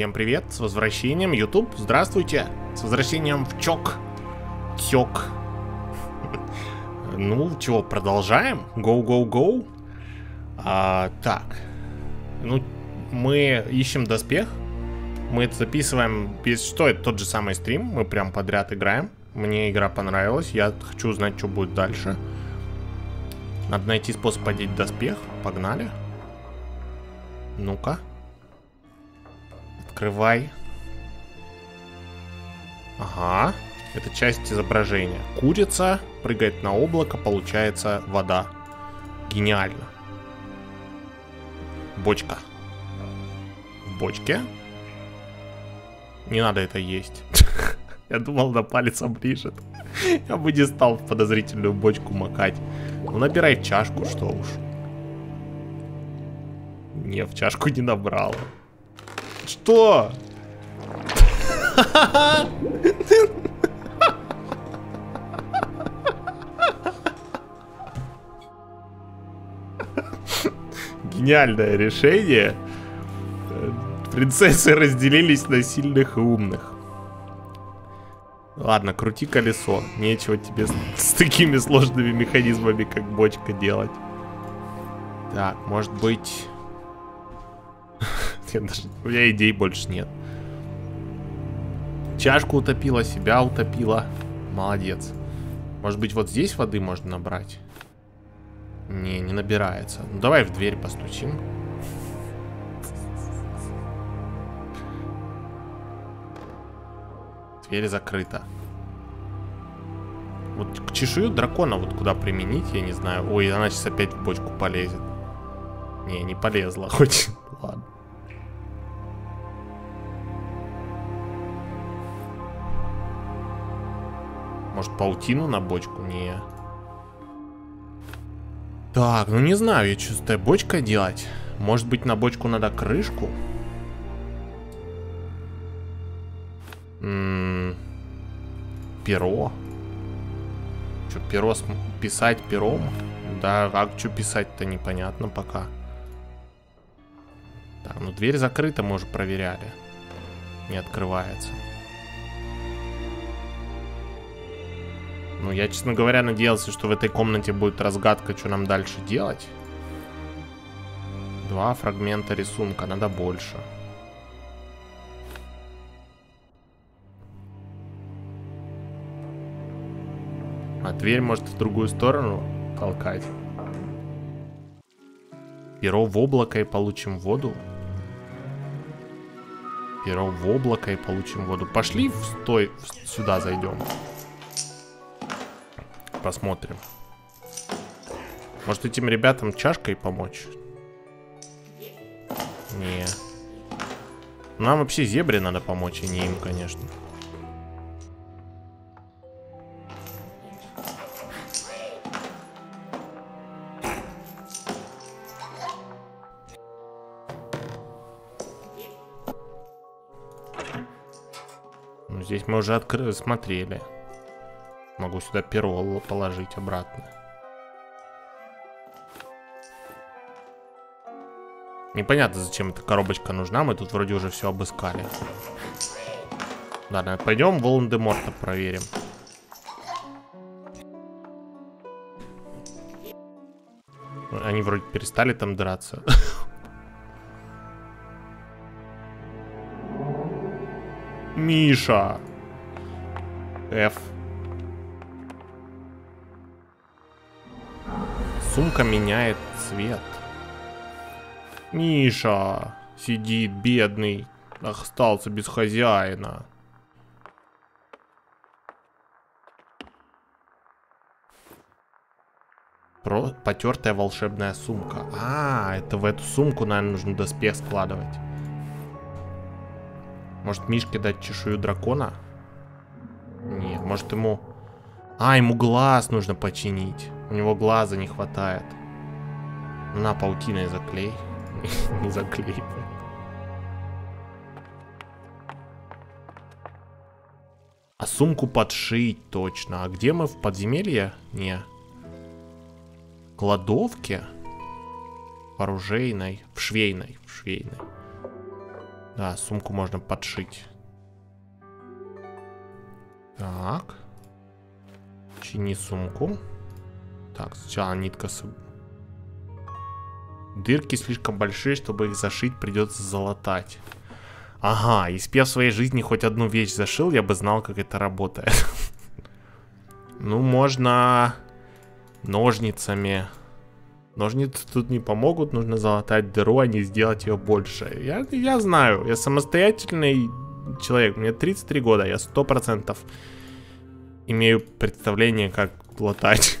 Всем привет, с возвращением, YouTube, здравствуйте, с возвращением в ЧОК, ТЕК. Ну, чего, продолжаем, go, go, go. Так, ну, мы ищем доспех, мы записываем, без что это тот же самый стрим, мы прям подряд играем. Мне игра понравилась, я хочу узнать, что будет дальше. Надо найти способ одеть доспех, погнали. Ну-ка. Открывай. Ага. Это часть изображения. Курица прыгает на облако, получается вода. Гениально. Бочка. В бочке. Не надо это есть. Я думал, на палец оближет. Я бы не стал в подозрительную бочку макать. Ну, набирай чашку, что уж. Не, в чашку не набрал. Что? Гениальное решение. Принцессы разделились на сильных и умных. Ладно, крути колесо. Нечего тебе с, с такими сложными механизмами, как бочка, делать. Так, может быть... Я даже, у меня идей больше нет. Чашку утопила, себя утопила. Молодец. Может быть, вот здесь воды можно набрать? Не, не набирается. Ну, давай в дверь постучим. Дверь закрыта. Вот чешую дракона вот куда применить, я не знаю. Ой, она сейчас опять в бочку полезет. Не, не полезла, хоть. Ладно. Может, паутину на бочку? Не. Так, ну не знаю, я чувствую, бочка делать. Может быть, на бочку надо крышку? М -м перо. Что, перо писать пером? Да, а что писать-то непонятно пока. Так, ну дверь закрыта, мы уже проверяли. Не открывается. Ну, я, честно говоря, надеялся, что в этой комнате будет разгадка, что нам дальше делать. Два фрагмента рисунка, надо больше. А дверь может в другую сторону толкать. Перо в облако и получим воду. Перо в облако и получим воду. Пошли в стой, сюда зайдем. Посмотрим. Может этим ребятам чашкой помочь? Не. Нам вообще зебре надо помочь, а не им, конечно. Ну, здесь мы уже открыли, смотрели. Могу сюда перо положить обратно. Непонятно, зачем эта коробочка нужна. Мы тут вроде уже все обыскали. Ладно, пойдем Волан-де-Морта проверим. Они вроде перестали там драться. Миша. F. Сумка меняет цвет. Миша сидит бедный, остался без хозяина. Про потертая волшебная сумка. А, это в эту сумку, наверное, нужно доспех складывать. Может, Мишке дать чешую дракона? Нет, может ему... А, ему глаз нужно починить. У него глаза не хватает. На, паутиной заклей. Не заклеит. А сумку подшить точно. А где мы? В подземелье? Не. Кладовке? В оружейной. В швейной. В швейной. Да, сумку можно подшить. Так. Чини сумку. Так, сначала нитка с... Дырки слишком большие, чтобы их зашить, придется залатать. Ага, если бы я в своей жизни хоть одну вещь зашил, я бы знал, как это работает. Ну, можно ножницами. Ножницы тут не помогут, нужно залатать дыру, а не сделать ее больше. Я, я знаю, я самостоятельный человек, мне 33 года, я 100% имею представление, как латать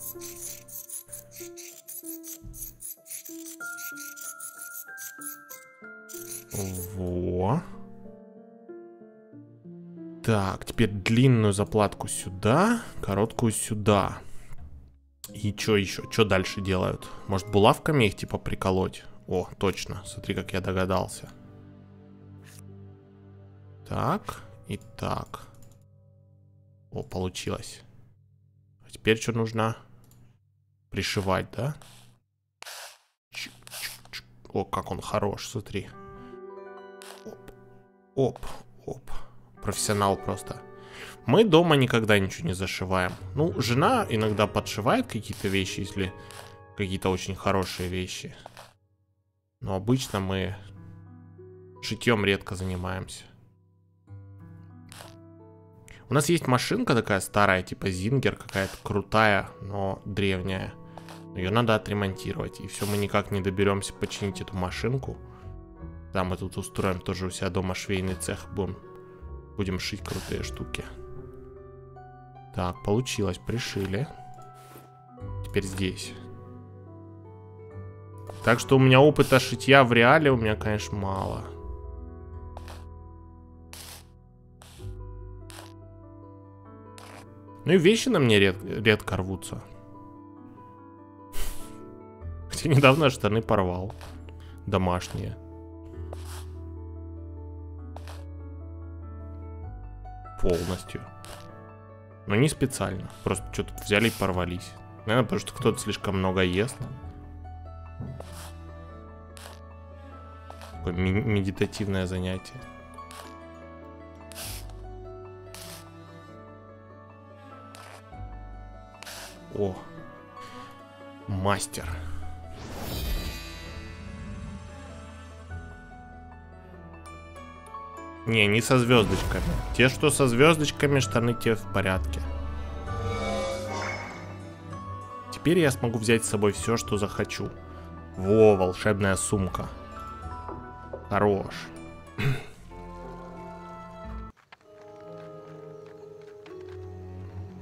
Во. Так, теперь длинную заплатку сюда, короткую сюда. И что еще? Что дальше делают? Может, булавками их типа приколоть? О, точно. Смотри, как я догадался. Так, и так. О, получилось. А теперь что нужно? Пришивать, да? О, как он хорош, смотри. Оп, оп, оп. Профессионал просто. Мы дома никогда ничего не зашиваем. Ну, жена иногда подшивает какие-то вещи, если какие-то очень хорошие вещи. Но обычно мы шитьем редко занимаемся. У нас есть машинка такая старая, типа Зингер, какая-то крутая, но древняя. Ее надо отремонтировать. И все, мы никак не доберемся починить эту машинку. Да, мы тут устроим тоже у себя дома швейный цех. Будем Будем шить крутые штуки. Так, получилось, пришили. Теперь здесь. Так что у меня опыта шитья в реале у меня, конечно, мало. Ну и вещи на мне ред редко рвутся. Хотя недавно штаны порвал. Домашние. Полностью. Но не специально. Просто что-то взяли и порвались. Наверное, потому что кто-то слишком много ест. Такое медитативное занятие. О, мастер. Не, не со звездочками. Те, что со звездочками, штаны те в порядке. Теперь я смогу взять с собой все, что захочу. Во, волшебная сумка. Хорош.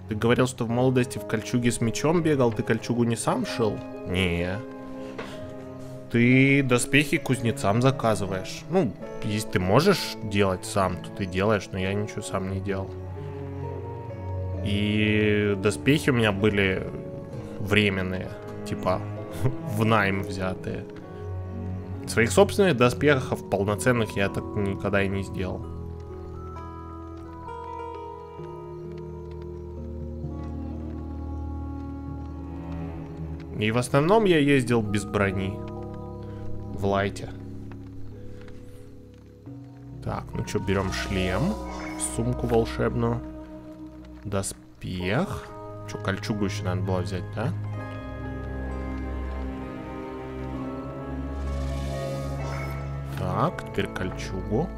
Ты говорил, что в молодости в кольчуге с мечом бегал, ты кольчугу не сам шил? Не. Ты доспехи кузнецам заказываешь. Ну, если ты можешь делать сам, то ты делаешь, но я ничего сам не делал. И доспехи у меня были временные, типа в найм взятые. Своих собственных доспехов полноценных я так никогда и не сделал. И в основном я ездил без брони в лайте. Так, ну что, берем шлем, сумку волшебную, доспех. Что, кольчугу еще надо было взять, да? Так, теперь кольчугу.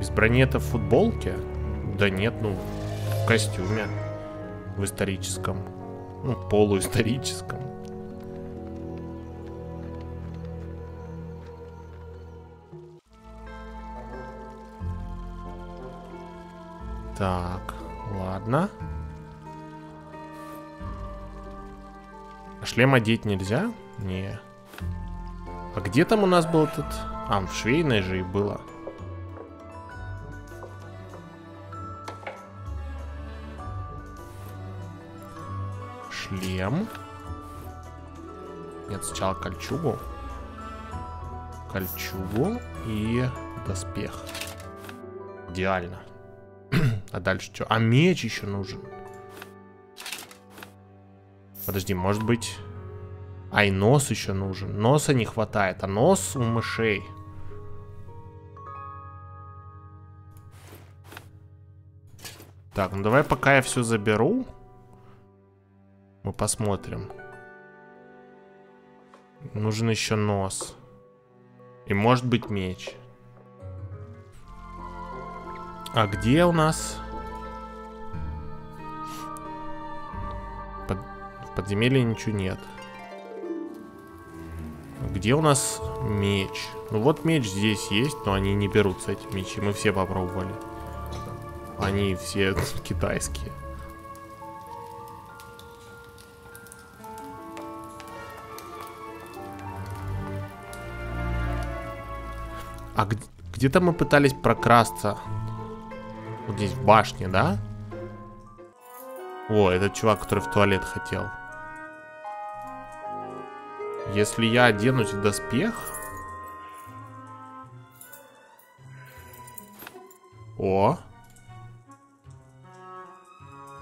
Без брони это в футболке? Да нет, ну, в костюме. В историческом. Ну, полуисторическом. Так, ладно. А шлем одеть нельзя? Не. А где там у нас был этот... А, в швейной же и было. Шлем. Нет, сначала кольчугу. Кольчугу и доспех. Идеально. а дальше что? А меч еще нужен. Подожди, может быть... А и нос еще нужен. Носа не хватает, а нос у мышей. Так, ну давай пока я все заберу. Мы посмотрим. Нужен еще нос. И может быть меч. А где у нас... Под... В подземелье ничего нет. Где у нас меч? Ну вот меч здесь есть, но они не берутся, эти мечи. Мы все попробовали. Они все китайские. А где-то мы пытались прокрасться. Вот здесь в башне, да? О, этот чувак, который в туалет хотел. Если я оденусь в доспех... О.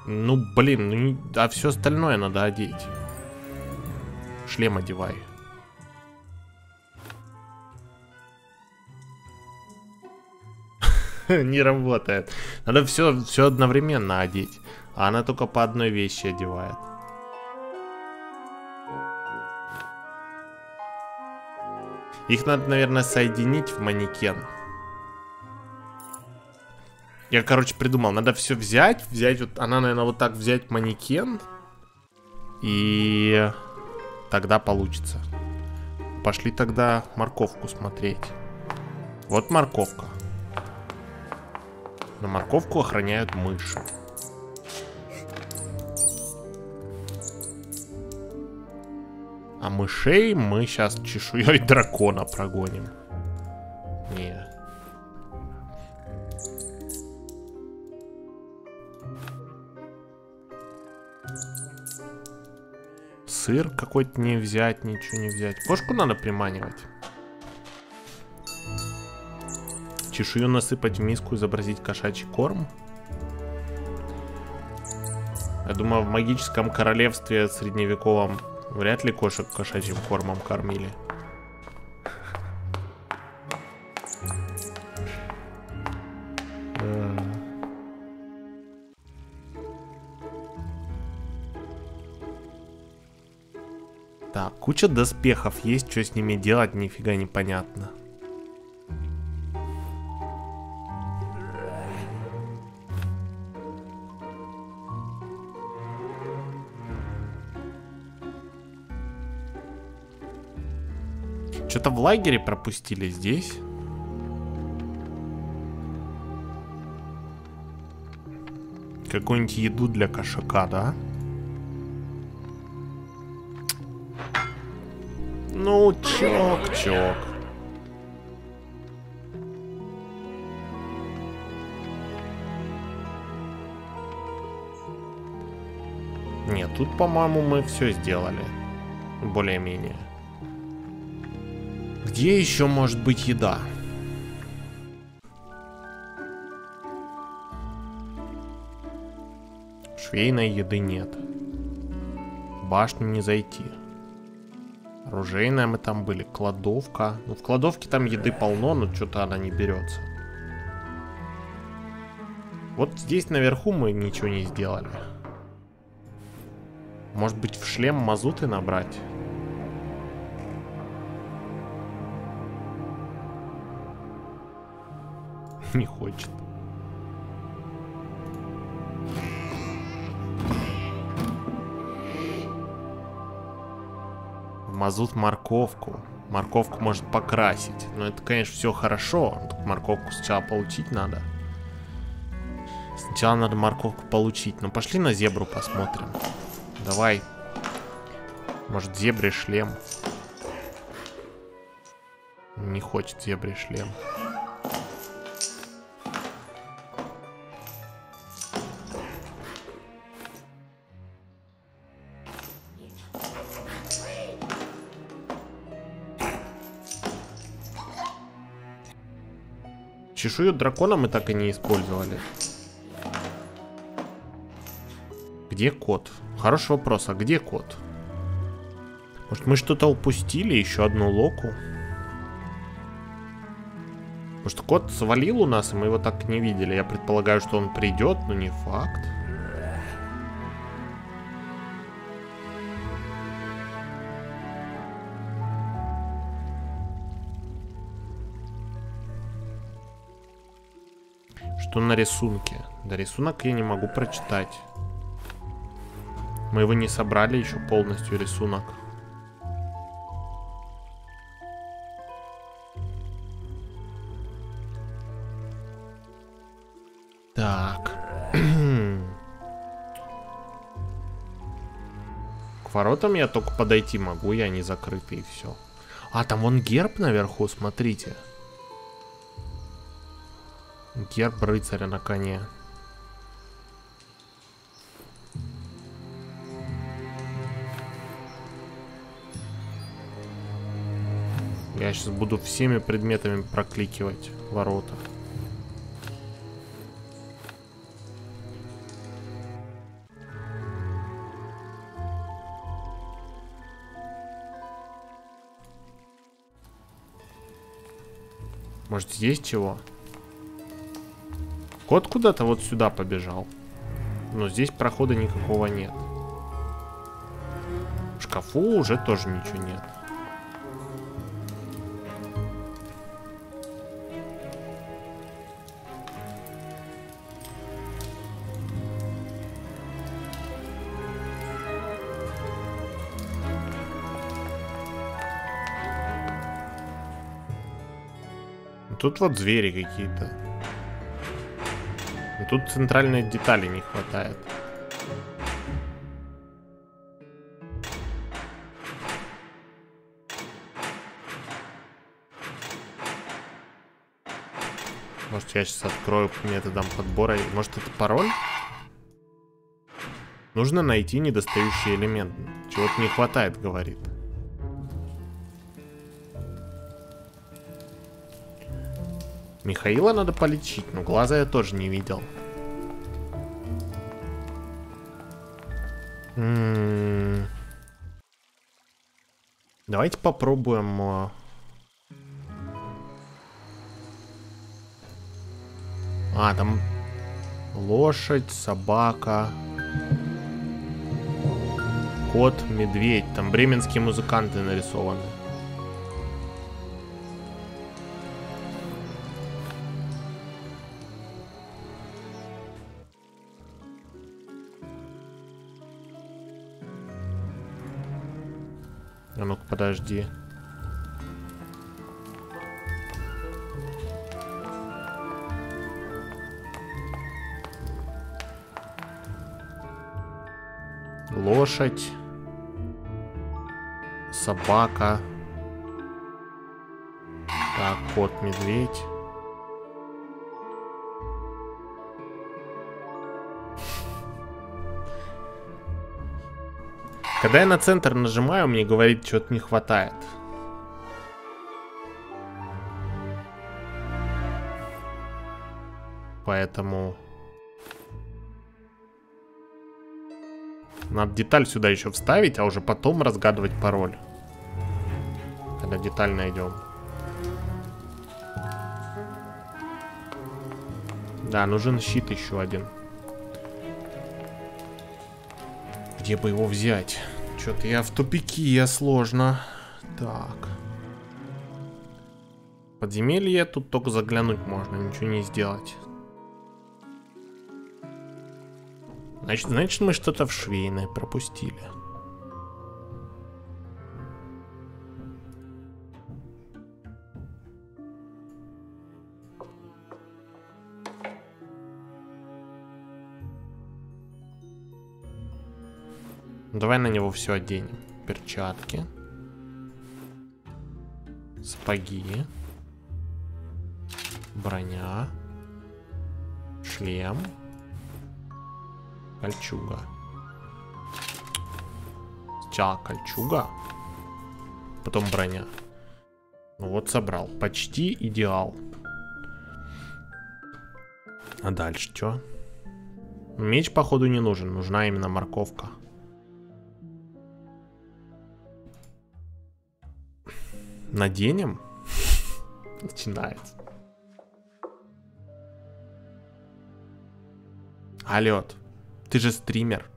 Ну, блин, ну, а все остальное надо одеть. Шлем одевай. не работает. Надо все, все одновременно одеть. А она только по одной вещи одевает. Их надо, наверное, соединить в манекен. Я, короче, придумал. Надо все взять. Взять вот... Она, наверное, вот так взять манекен. И... Тогда получится. Пошли тогда морковку смотреть. Вот морковка. На морковку охраняют мыши. А мышей мы сейчас чешуей дракона прогоним. Не. Сыр какой-то не взять, ничего не взять. Кошку надо приманивать. Чешую насыпать в миску, изобразить кошачий корм. Я думаю, в магическом королевстве средневековом вряд ли кошек кошачьим кормом кормили. Так, куча доспехов есть, что с ними делать, нифига непонятно. Что-то в лагере пропустили здесь. Какую-нибудь еду для кошака, да? Ну, чок-чок. Нет, тут, по-моему, мы все сделали. Более-менее. Где еще может быть еда? Швейной еды нет. Башню не зайти. Оружейная мы там были. Кладовка. Ну, в кладовке там еды полно, но что-то она не берется. Вот здесь наверху мы ничего не сделали. Может быть в шлем мазуты набрать? не хочет. Мазут морковку. Морковку может покрасить. Но это, конечно, все хорошо. Морковку сначала получить надо. Сначала надо морковку получить. Ну, пошли на зебру посмотрим. Давай. Может, зебре шлем. не хочет зебре шлем. Чешую дракона мы так и не использовали. Где кот? Хороший вопрос, а где кот? Может мы что-то упустили? Еще одну локу? Может кот свалил у нас, и мы его так не видели. Я предполагаю, что он придет, но не факт. Что на рисунке? Да рисунок я не могу прочитать. Мы его не собрали еще полностью рисунок. Так. К воротам я только подойти могу, я не закрытый и все. А, там вон герб наверху, смотрите. Герб рыцаря на коне. Я сейчас буду всеми предметами прокликивать ворота. Может здесь чего? Кот куда-то вот сюда побежал. Но здесь прохода никакого нет. В шкафу уже тоже ничего нет. Тут вот звери какие-то. Тут центральной детали не хватает. Может я сейчас открою методом подбора. Может это пароль? Нужно найти недостающий элемент. Чего-то не хватает, говорит. Михаила надо полечить, но глаза я тоже не видел. Давайте попробуем... Э, а, там лошадь, собака, кот, медведь. Там бременские музыканты нарисованы. Подожди. Лошадь. Собака. Так, кот, медведь. Когда я на центр нажимаю, мне говорит, что-то не хватает. Поэтому... Надо деталь сюда еще вставить, а уже потом разгадывать пароль. Когда деталь найдем. Да, нужен щит еще один. Где бы его взять? Что-то я в тупике, я сложно. Так. Подземелье тут только заглянуть можно, ничего не сделать. Значит, значит мы что-то в швейной пропустили. Давай на него все оденем. Перчатки. Сапоги. Броня. Шлем. Кольчуга. Сначала кольчуга. Потом броня. Ну вот собрал. Почти идеал. А дальше что? Меч, походу, не нужен. Нужна именно морковка. Наденем? Начинается. Алло, ты же стример.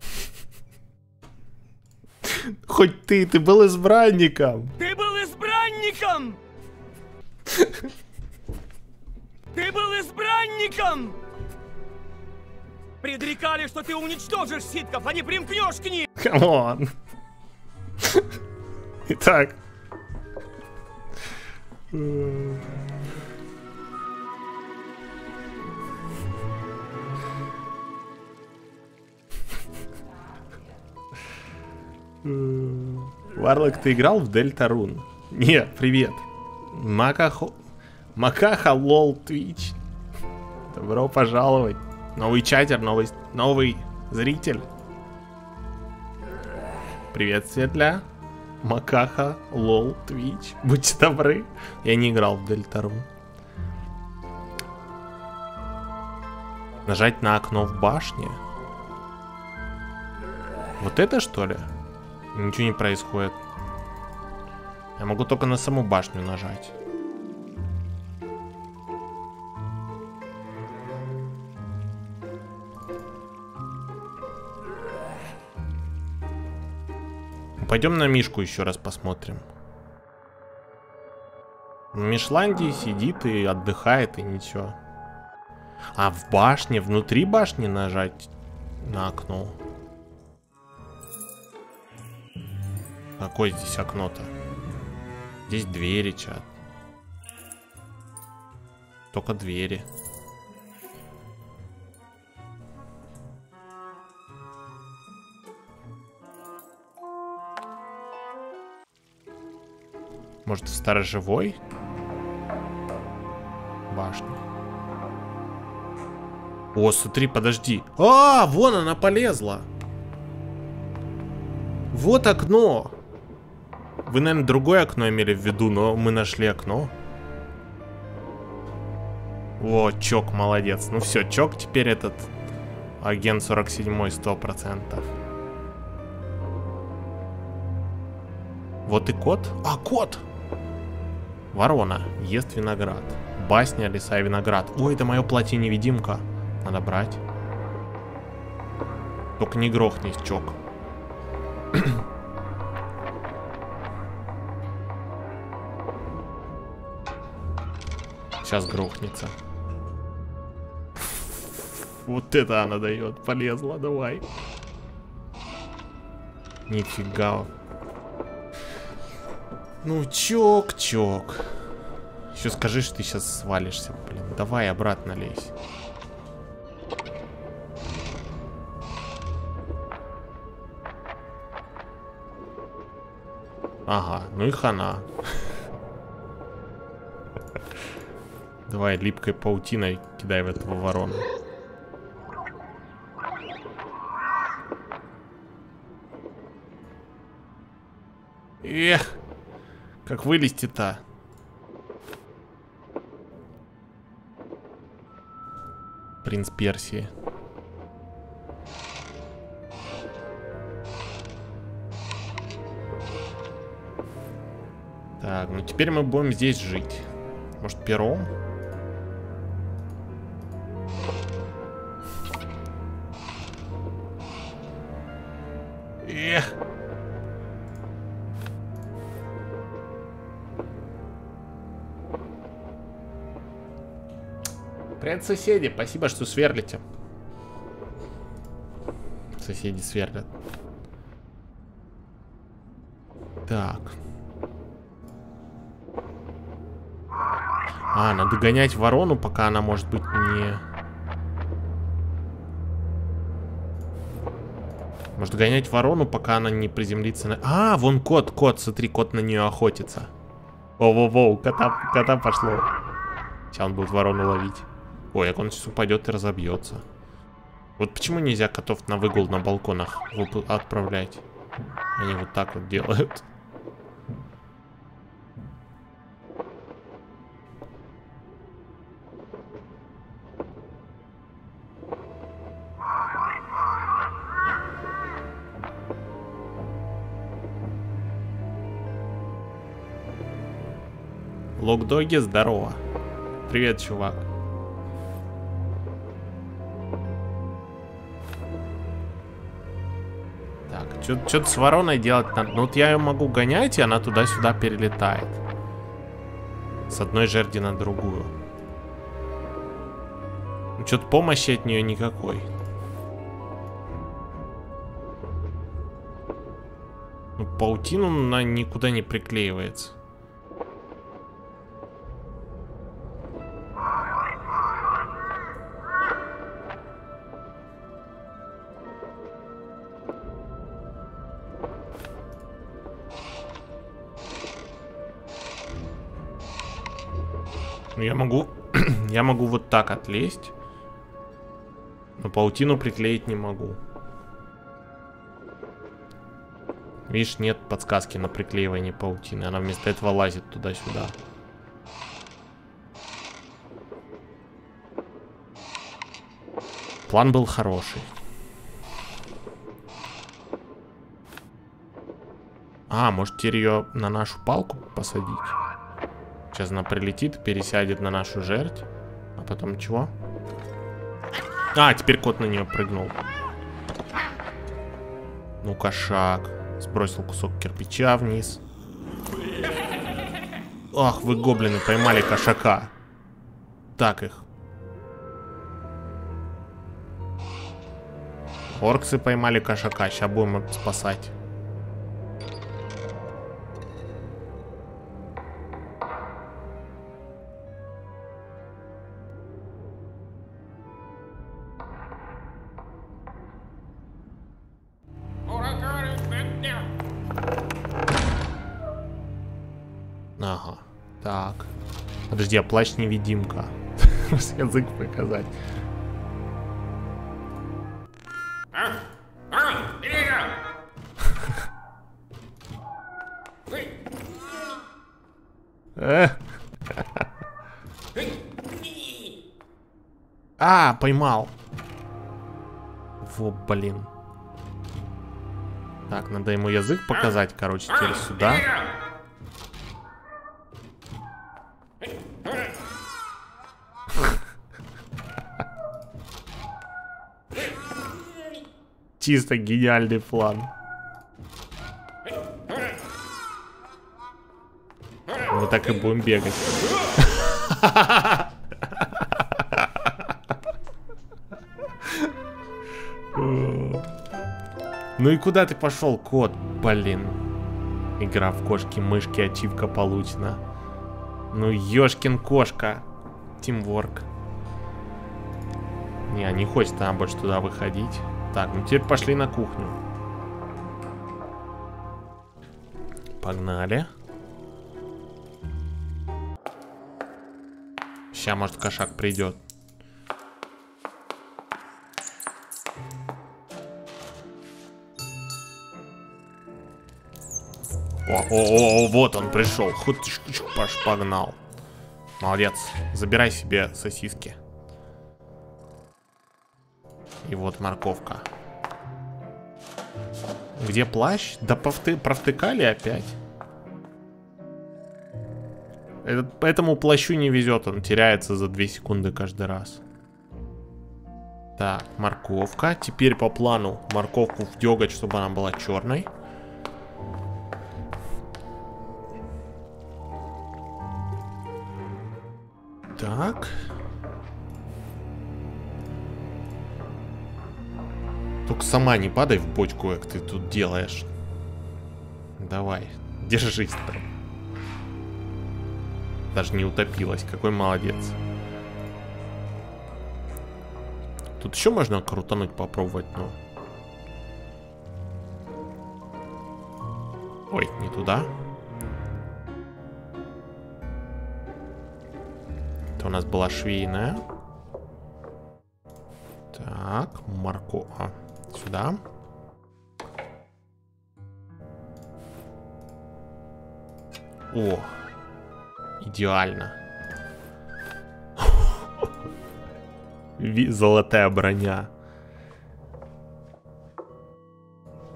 Хоть ты, ты был избранником. Ты был избранником! Ты был избранником! Предрекали, что ты уничтожишь ситхов, а не примкнешь к ним! Come on. Итак. Варлок, ты играл в Deltarune? Нет, привет. Макахо... Макаха лол Твич. Добро пожаловать. Новый chatter, новый, новый зритель. Привет, Светля. Макаха, лол, твич. Будьте добры. Я не играл в Deltarune. Нажать на окно в башне. Вот это что ли? Ничего не происходит. Я могу только на саму башню нажать. Пойдем на Мишку еще раз посмотрим. В Мишландии сидит и отдыхает, и ничего. А в башне, внутри башни нажать на окно. Какое здесь окно-то? Здесь двери, чат. Только двери. Может, сторожевой? Башня. О, смотри, подожди. А, вон она полезла. Вот окно. Вы, наверное, другое окно имели в виду, но мы нашли окно. О, Чок, молодец. Ну все, Чок теперь этот агент 47 сто процентов. Вот и кот. А, кот! Ворона. Ест виноград. Басня, леса и виноград. Ой, это мое платье-невидимка. Надо брать. Только не грохнись, чок. Сейчас грохнется. Вот это она дает. Полезла, давай. Нифига. Ну, чок, чок. Еще скажи, что ты сейчас свалишься, блин. Давай обратно лезь. Ага, ну и хана. Давай липкой паутиной кидай в этого ворона. Как вылезти-то? Принц Персии. Так, ну теперь мы будем здесь жить. Может, пером? Привет, соседи. Спасибо, что сверлите. Соседи сверлят. Так. А, надо гонять ворону, пока она, может быть, не... Может гонять ворону, пока она не приземлится на... А, вон кот, кот, смотри, кот на нее охотится. Воу-воу-воу, кота, кота пошло. Сейчас он будет ворону ловить. Ой, как он сейчас упадет и разобьется. Вот почему нельзя котов на выгул на балконах отправлять? Они вот так вот делают. Локдоги, здорово. Привет, чувак. Что-то с вороной делать надо. Ну вот я ее могу гонять, и она туда-сюда перелетает. С одной жерди на другую. Ну, что-то помощи от нее никакой. Ну, паутину она никуда не приклеивается. Я могу... я могу вот так отлезть. Но паутину приклеить не могу. Видишь, нет подсказки на приклеивание паутины. Она вместо этого лазит туда-сюда. План был хороший. А, может теперь ее на нашу палку посадить? Сейчас она прилетит, пересядет на нашу жерть. А потом чего? А, теперь кот на нее прыгнул. Ну, кошак. Сбросил кусок кирпича вниз. Ах, вы гоблины поймали кошака. Так их. Орксы поймали кошака. Сейчас будем спасать. Подожди, а плащ-невидимка? Язык показать. А, поймал. Во, блин. Надо ему язык показать, короче, теперь сюда. Чисто гениальный план. Мы так и будем бегать. Ну и куда ты пошел, кот? Блин. Игра в кошки-мышки, ачивка получена. Ну, ёшкин кошка. Тимворк. Не, не хочет она больше туда выходить. Так, ну теперь пошли на кухню. Погнали. Сейчас, может, кошак придет. О, о, о, вот он пришел. Худ, погнал. Молодец. Забирай себе сосиски. И вот морковка. Где плащ? Да повты... провтыкали опять. Этот, этому плащу не везет, он теряется за 2 секунды каждый раз. Так, морковка. Теперь по плану морковку вдегать, чтобы она была черной. Сама не падай в бочку, как ты тут делаешь. Давай, держись там. Даже не утопилась, какой молодец. Тут еще можно крутануть, попробовать, но... Ой, не туда. Это у нас была швейная. Так, морко... А, сюда. О, идеально. Золотая броня.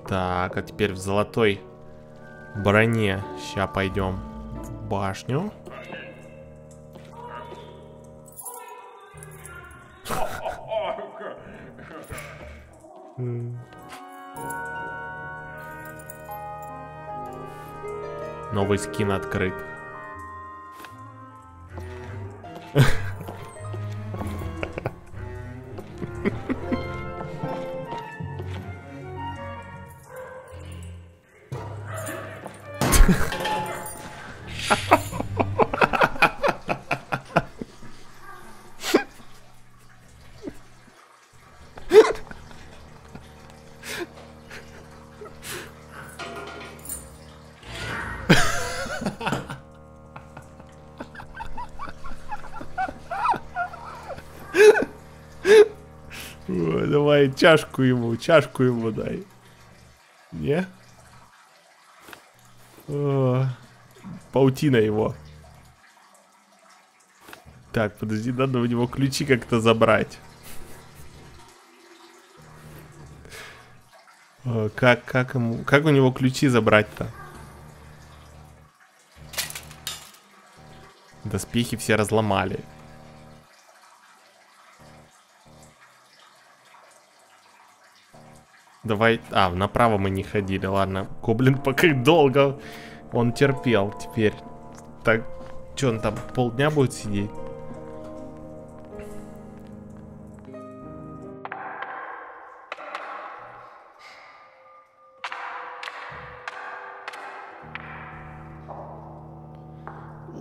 Так, а теперь в золотой броне. Сейчас пойдем в башню. Новый скин открыт. Чашку ему, чашку ему дай. Не? О, паутина его. Так, подожди, надо у него ключи как-то забрать. О, как, как ему, как у него ключи забрать-то? Доспехи все разломали. Давай... А, направо мы не ходили, ладно. Гоблин пока долго он терпел теперь. Так, что он там полдня будет сидеть?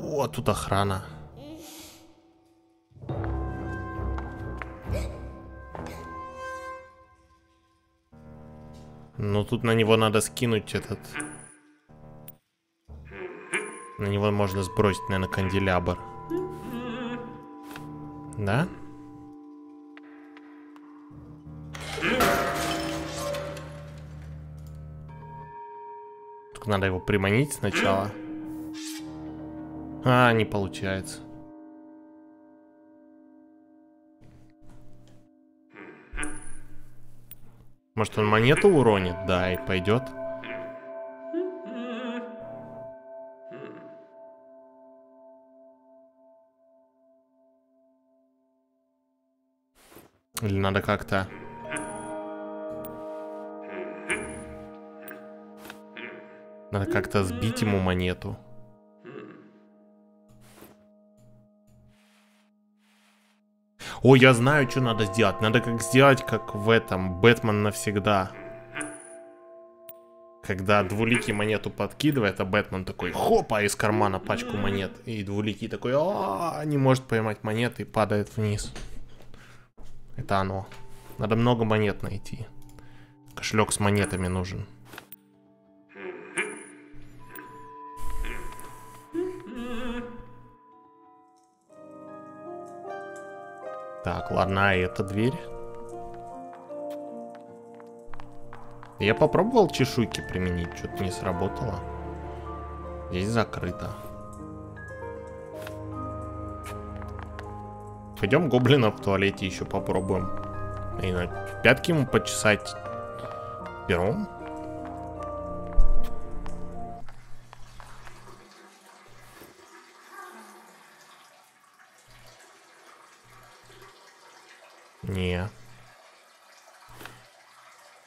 О, тут охрана. Ну тут на него надо скинуть этот... На него можно сбросить, наверное, канделябр. Да? Только надо его приманить сначала. А, не получается. Может он монету уронит? Да, и пойдет. Или надо как-то... Надо как-то сбить ему монету. О, я знаю, что надо сделать. Надо как сделать, как в этом, Бэтмен навсегда. Когда двуликий монету подкидывает, а Бэтмен такой, хопа, из кармана пачку монет. И двуликий такой, а, не может поймать монеты и падает вниз. Это оно. Надо много монет найти. Кошелек с монетами нужен. Так, ладно, а эта дверь? Я попробовал чешуйки применить, что-то не сработало. Здесь закрыто. Пойдем гоблина в туалете еще попробуем. И на пятки ему почесать пером. Не.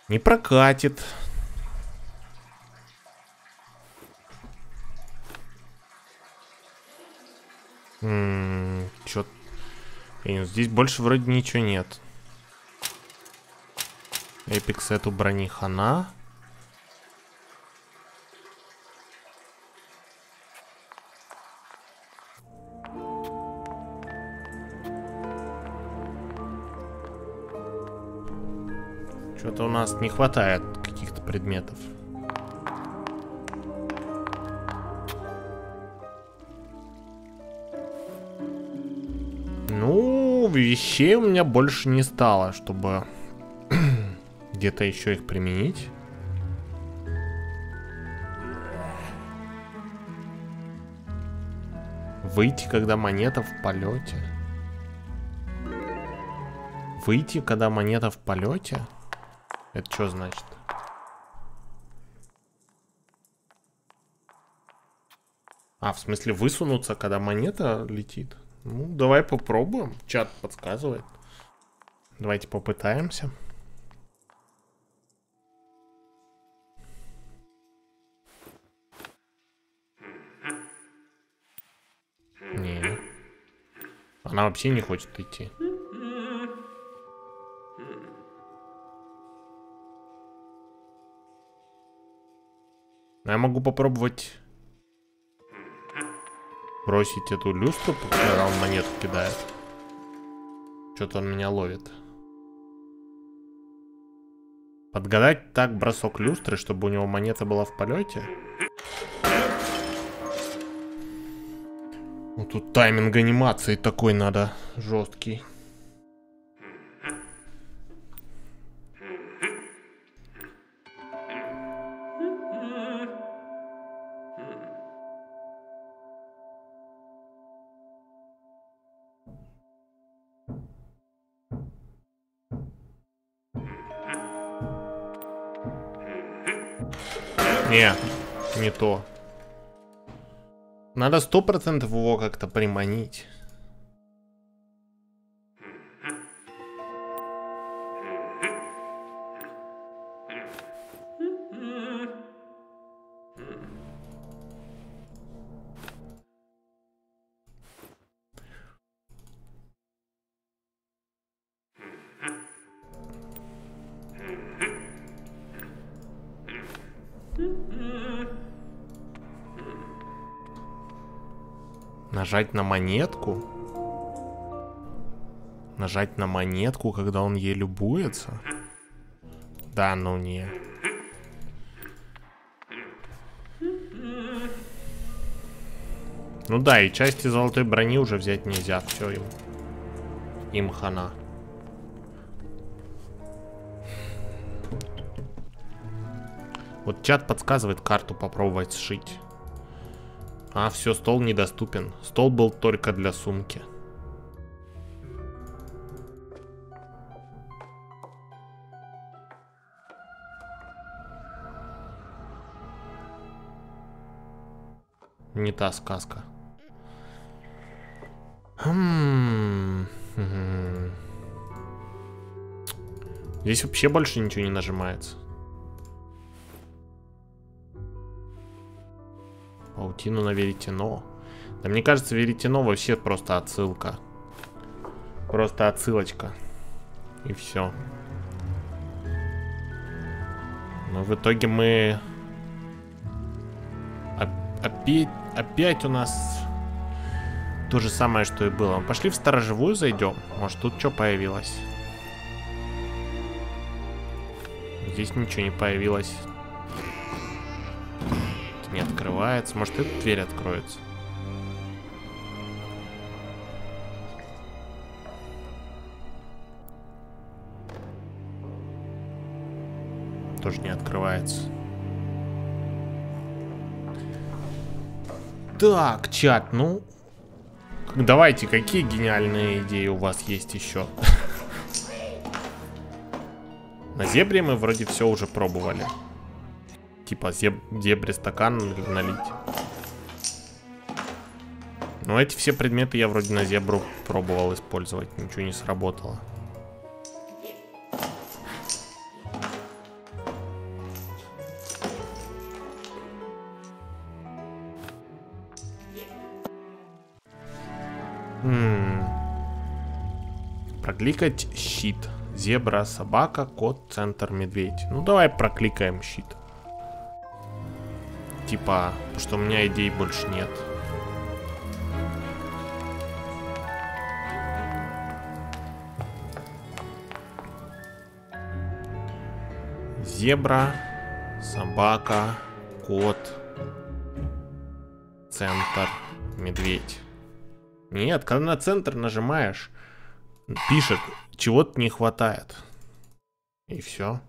Не прокатит. Ммм, чё... Здесь больше вроде ничего нет. Эпикс эту брони хана. Что-то у нас не хватает каких-то предметов. вещей у меня больше не стало, чтобы где-то еще их применить. Выйти, когда монета в полете. Выйти, когда монета в полете? Это что значит? А, в смысле высунуться, когда монета летит? Ну, давай попробуем. Чат подсказывает. Давайте попытаемся. Не. Она вообще не хочет идти. Я могу попробовать бросить эту люстру, когда он монету кидает. Что-то он меня ловит. Подгадать так бросок люстры, чтобы у него монета была в полете. Ну тут тайминг анимации такой надо жесткий. То. Надо сто процентов его как-то приманить. Нажать на монетку? Нажать на монетку, когда он ей любуется? Да, ну не. Ну да, и части золотой брони уже взять нельзя. Все им. Им хана. Вот чат подсказывает карту попробовать сшить. А, все, стол недоступен. Стол был только для сумки. Не та сказка. Хм. Здесь вообще больше ничего не нажимается. Паутину на веретено. Да мне кажется, веретено вообще просто отсылка. Просто отсылочка. И все. Но в итоге мы... Опять, опять у нас то же самое, что и было. Пошли в сторожевую зайдем. Может, тут что появилось? Здесь ничего не появилось открывается. Может, эта дверь откроется. Тоже не открывается. Так, чат, ну... Давайте, какие гениальные идеи у вас есть еще? На зебре мы вроде все уже пробовали. Типа зеб зебре стакан налить. Но эти все предметы я вроде на зебру пробовал использовать. Ничего не сработало. Прокликать щит. Зебра, собака, кот, центр, медведь. Ну давай прокликаем щит. Типа, что у меня идей больше нет. Зебра, собака, кот, центр, медведь. Нет, когда на центр нажимаешь, Пишет, чего-то не хватает. И все.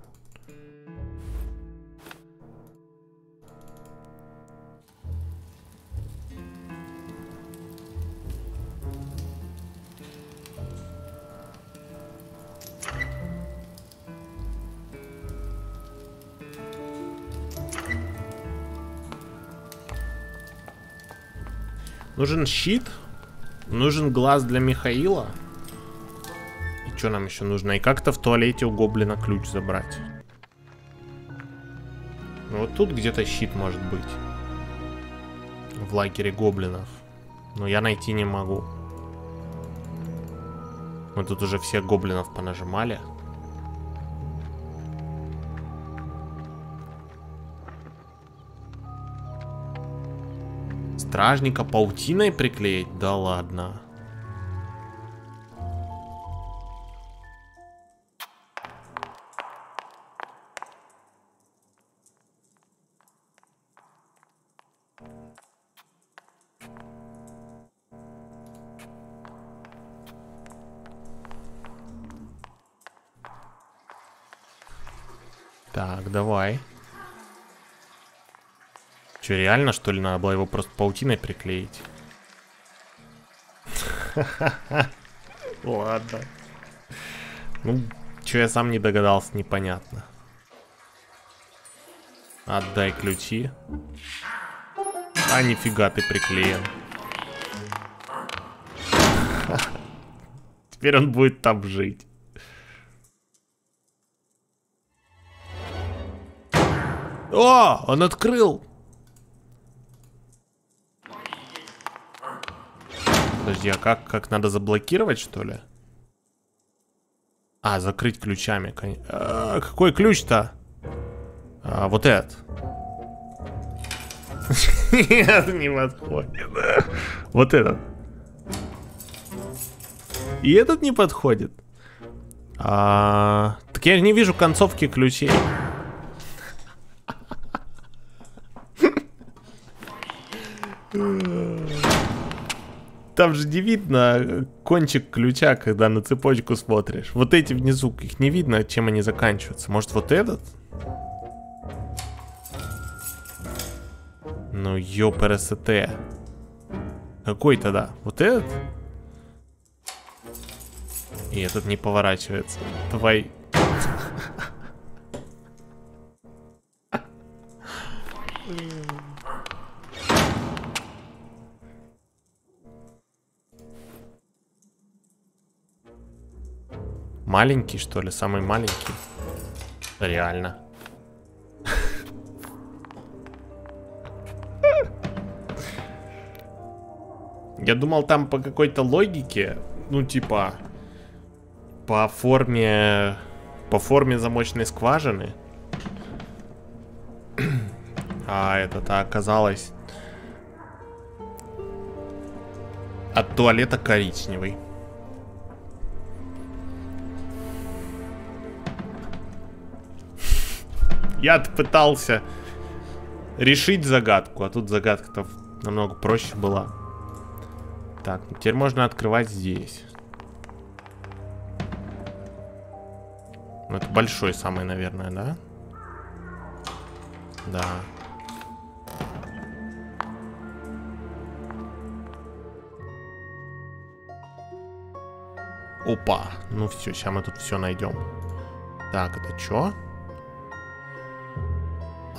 Нужен щит. Нужен глаз для Михаила. И что нам еще нужно? И как-то в туалете у гоблина ключ забрать. Ну, вот тут где-то щит может быть. В лагере гоблинов. Но я найти не могу. Мы тут уже всех гоблинов понажимали. Стражника паутиной приклеить? Да ладно. Реально, что ли, надо было его просто паутиной приклеить? Ладно. Ну, что я сам не догадался, непонятно. Отдай ключи. А нифига ты приклеен. Теперь он будет там жить. О, он открыл. Подожди, а как, как надо заблокировать, что ли? А, закрыть ключами. А, какой ключ-то? А, вот этот. Нет, не подходит. Вот этот. И этот не подходит. А, так я не вижу концовки ключей. Там же не видно кончик ключа, когда на цепочку смотришь. Вот эти внизу, их не видно, чем они заканчиваются. Может, вот этот? Ну, ёпрст. Какой тогда? Вот этот? И этот не поворачивается. Давай. Маленький, что ли? Самый маленький? Реально. Я думал, там по какой-то логике, ну, типа, по форме, по форме замочной скважины. А это-то оказалось от туалета коричневый. Я пытался решить загадку, а тут загадка-то намного проще была. Так, теперь можно открывать здесь. Ну, это большой самый, наверное, да? Да. Опа. Ну все, сейчас мы тут все найдем. Так, это что?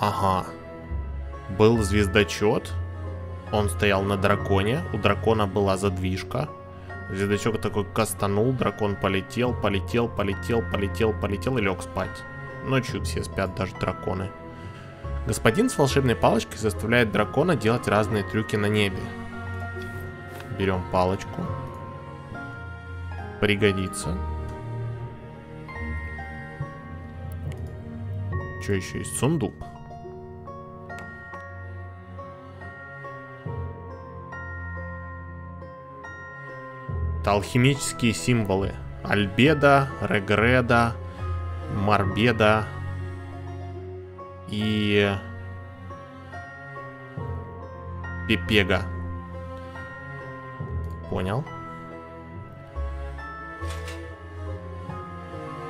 Ага. Был звездочет. Он стоял на драконе. У дракона была задвижка. Звездочек такой кастанул, дракон полетел, полетел, полетел, полетел, полетел и лег спать. Ночью все спят, даже драконы. Господин с волшебной палочкой заставляет дракона делать разные трюки на небе. Берем палочку. Пригодится. Что еще есть? Сундук. Алхимические символы. Альбеда, Регреда, Марбеда и Пепега. Понял.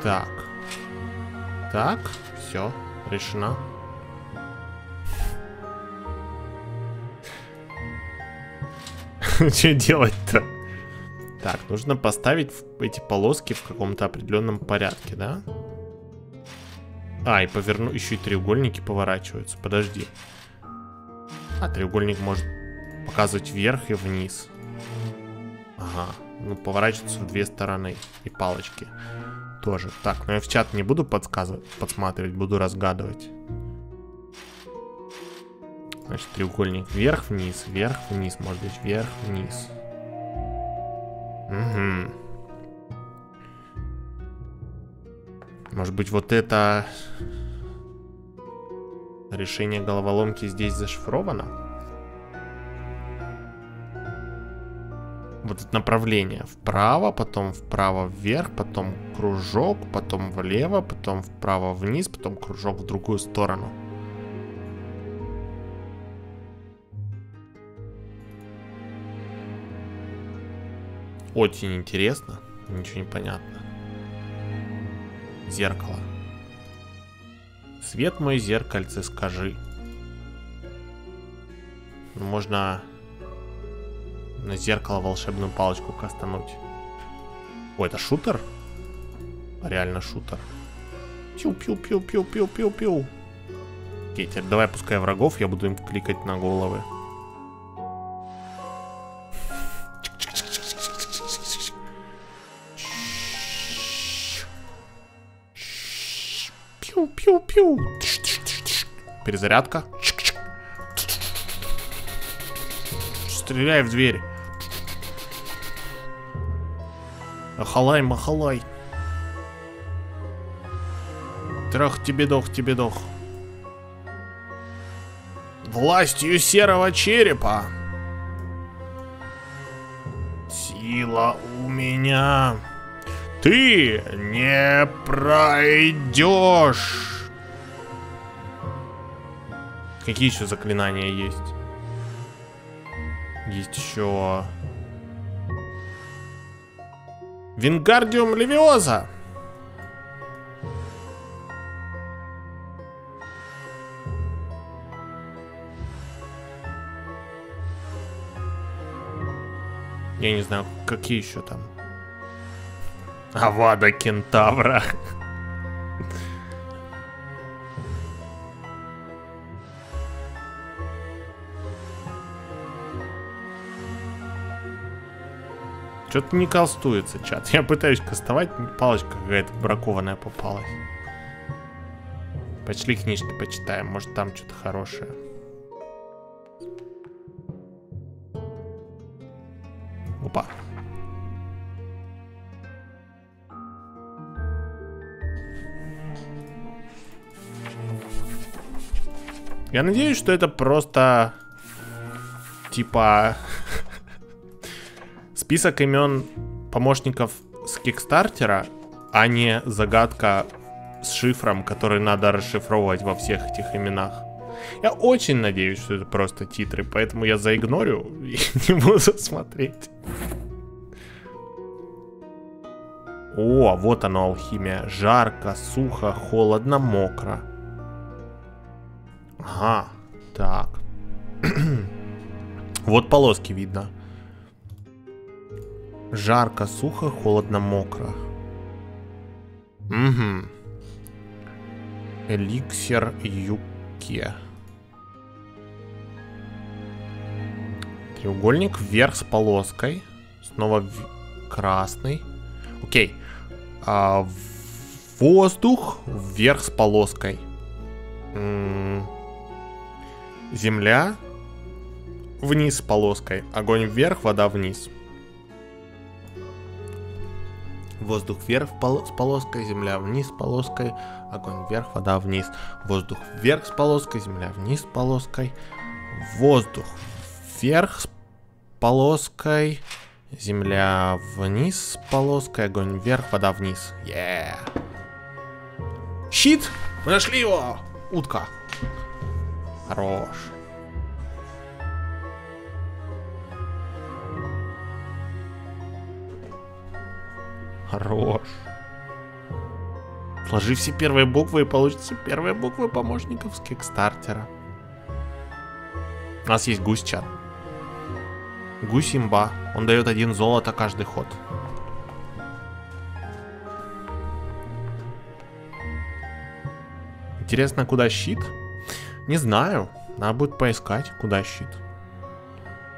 Так. Так, все, решено. Что делать-то? Так, нужно поставить эти полоски в каком-то определенном порядке, да? А, и поверну... Еще и треугольники поворачиваются. Подожди. А, треугольник может показывать вверх и вниз. Ага. Ну, поворачиваться в две стороны. И палочки тоже. Так, но я в чат не буду подсказывать, подсматривать, буду разгадывать. Значит, треугольник вверх-вниз, вверх-вниз, может быть, вверх-вниз. Угу. Может быть, вот это решение головоломки здесь зашифровано? Вот это направление. Вправо, потом вправо вверх, потом кружок, потом влево, потом вправо вниз, потом кружок в другую сторону. Очень интересно. Ничего не понятно. Зеркало. Свет мой зеркальце, скажи. Можно на зеркало волшебную палочку кастануть. О, это шутер? Реально шутер. Пиу-пиу-пиу-пиу-пиу-пиу-пиу. Окей, теперь давай пускай врагов, я буду им кликать на головы. Пиу-пиу-пиу. Перезарядка. Стреляй в дверь. Ахалай, махалай. Трах тебе дох, тебе дох. Властью серого черепа. Сила у меня. Ты не пройдешь. Какие еще заклинания есть? Есть еще... Вингардиум Левиоза. Я не знаю, какие еще там. Авада Кентавра. Что-то не кастуется чат. Я пытаюсь кастовать, палочка какая-то бракованная попалась. Пошли книжки почитаем, может там что-то хорошее. Опа. Я надеюсь, что это просто типа список имен помощников с Кикстартера, а не загадка с шифром, который надо расшифровывать во всех этих именах. Я очень надеюсь, что это просто титры, поэтому я заигнорю и не буду смотреть. О, вот оно алхимия. Жарко, сухо, холодно, мокро. Ага, так. вот полоски видно. Жарко, сухо, холодно, мокро. Угу. Эликсир Юке. Треугольник вверх с полоской. Снова в... красный. Окей. А, воздух вверх с полоской. М -м Земля вниз полоской. Огонь вверх, вода вниз. Воздух вверх с полоской, земля вниз с полоской, огонь вверх, вода вниз. Воздух вверх с полоской, земля вниз с полоской. Воздух вверх с полоской, земля вниз с полоской, огонь вверх, вода вниз. Yeah. Щит! Мы нашли его! Утка. Хорош. Хорош. Сложи все первые буквы и получится первые буквы помощников с кикстартера. У нас есть гусь-чат. Гусь имба. Он дает один золото каждый ход. Интересно, куда щит? Не знаю. Надо будет поискать, куда щит.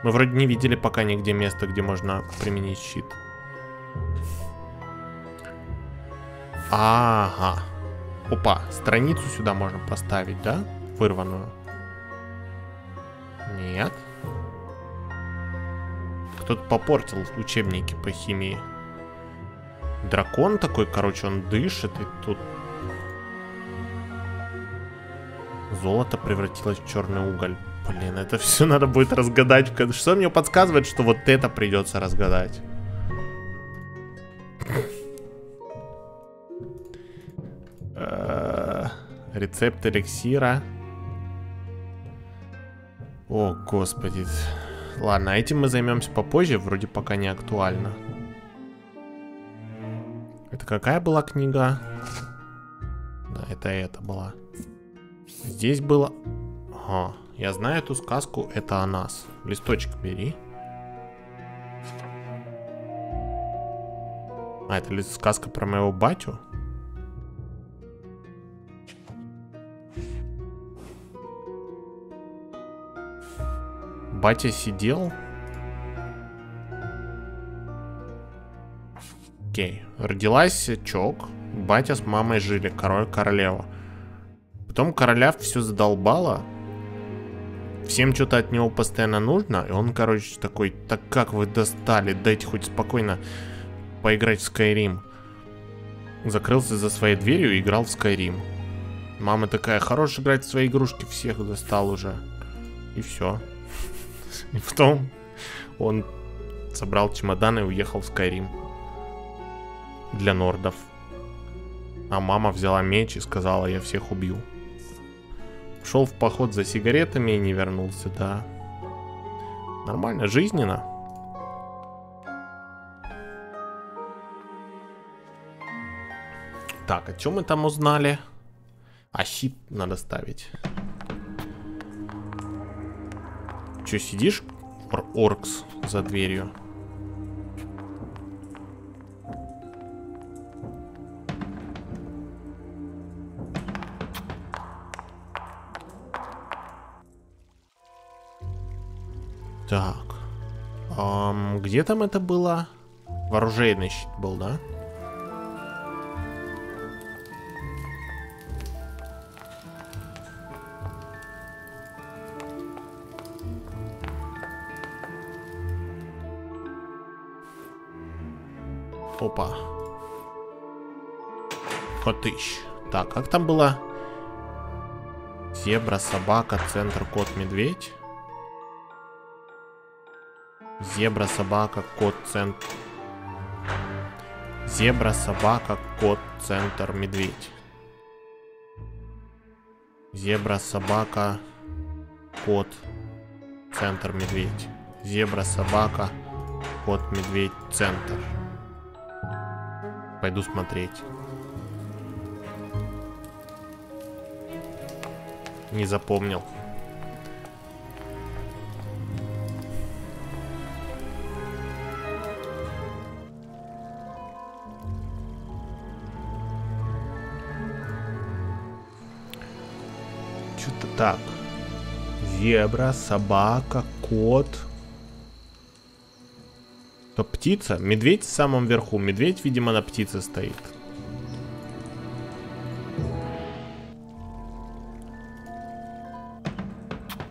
Мы вроде не видели пока нигде места, где можно применить щит. Ага. Опа, страницу сюда можно поставить, да? Вырванную. Нет. Кто-то попортил учебники по химии. Дракон такой, короче, он дышит, и тут золото превратилось в черный уголь. Блин, это все надо будет разгадать. Что мне подсказывает, что вот это придется разгадать? Э, рецепт эликсира. О, господи. Ладно, этим мы займемся попозже, вроде пока не актуально. Это какая была книга? Да, это это была. Здесь было... Ага, я знаю эту сказку, это о нас. Листочек бери. А, это сказка про моего батю? Батя сидел. Окей. Родилась Чок. Батя с мамой жили, король королева. Потом короля все задолбало. Всем что-то от него постоянно нужно. И он, короче, такой, так как вы достали, дайте хоть спокойно поиграть в Skyrim. Закрылся за своей дверью и играл в Skyrim. Мама такая, хорош играть в свои игрушки, всех достал уже. И все. И потом он собрал чемодан и уехал в Скайрим. Для нордов. А мама взяла меч и сказала, я всех убью. Шел в поход за сигаретами и не вернулся, да. Нормально, жизненно. Так, о чем мы там узнали? А щит надо ставить. Че, сидишь, Ор Оркс, за дверью? Так. Um, где там это было? Вооруженный щит был, да? Опа. Котыщ. Так, как там было? Зебра, собака, центр, кот, медведь. Зебра, собака, кот, центр. Зебра, собака, кот, центр, медведь. Зебра, собака, кот, центр, медведь. Зебра, собака, кот, медведь, центр. Пойду смотреть. Не запомнил. Так. Зебра, собака, кот. То птица? Медведь в самом верху. Медведь, видимо, на птице стоит.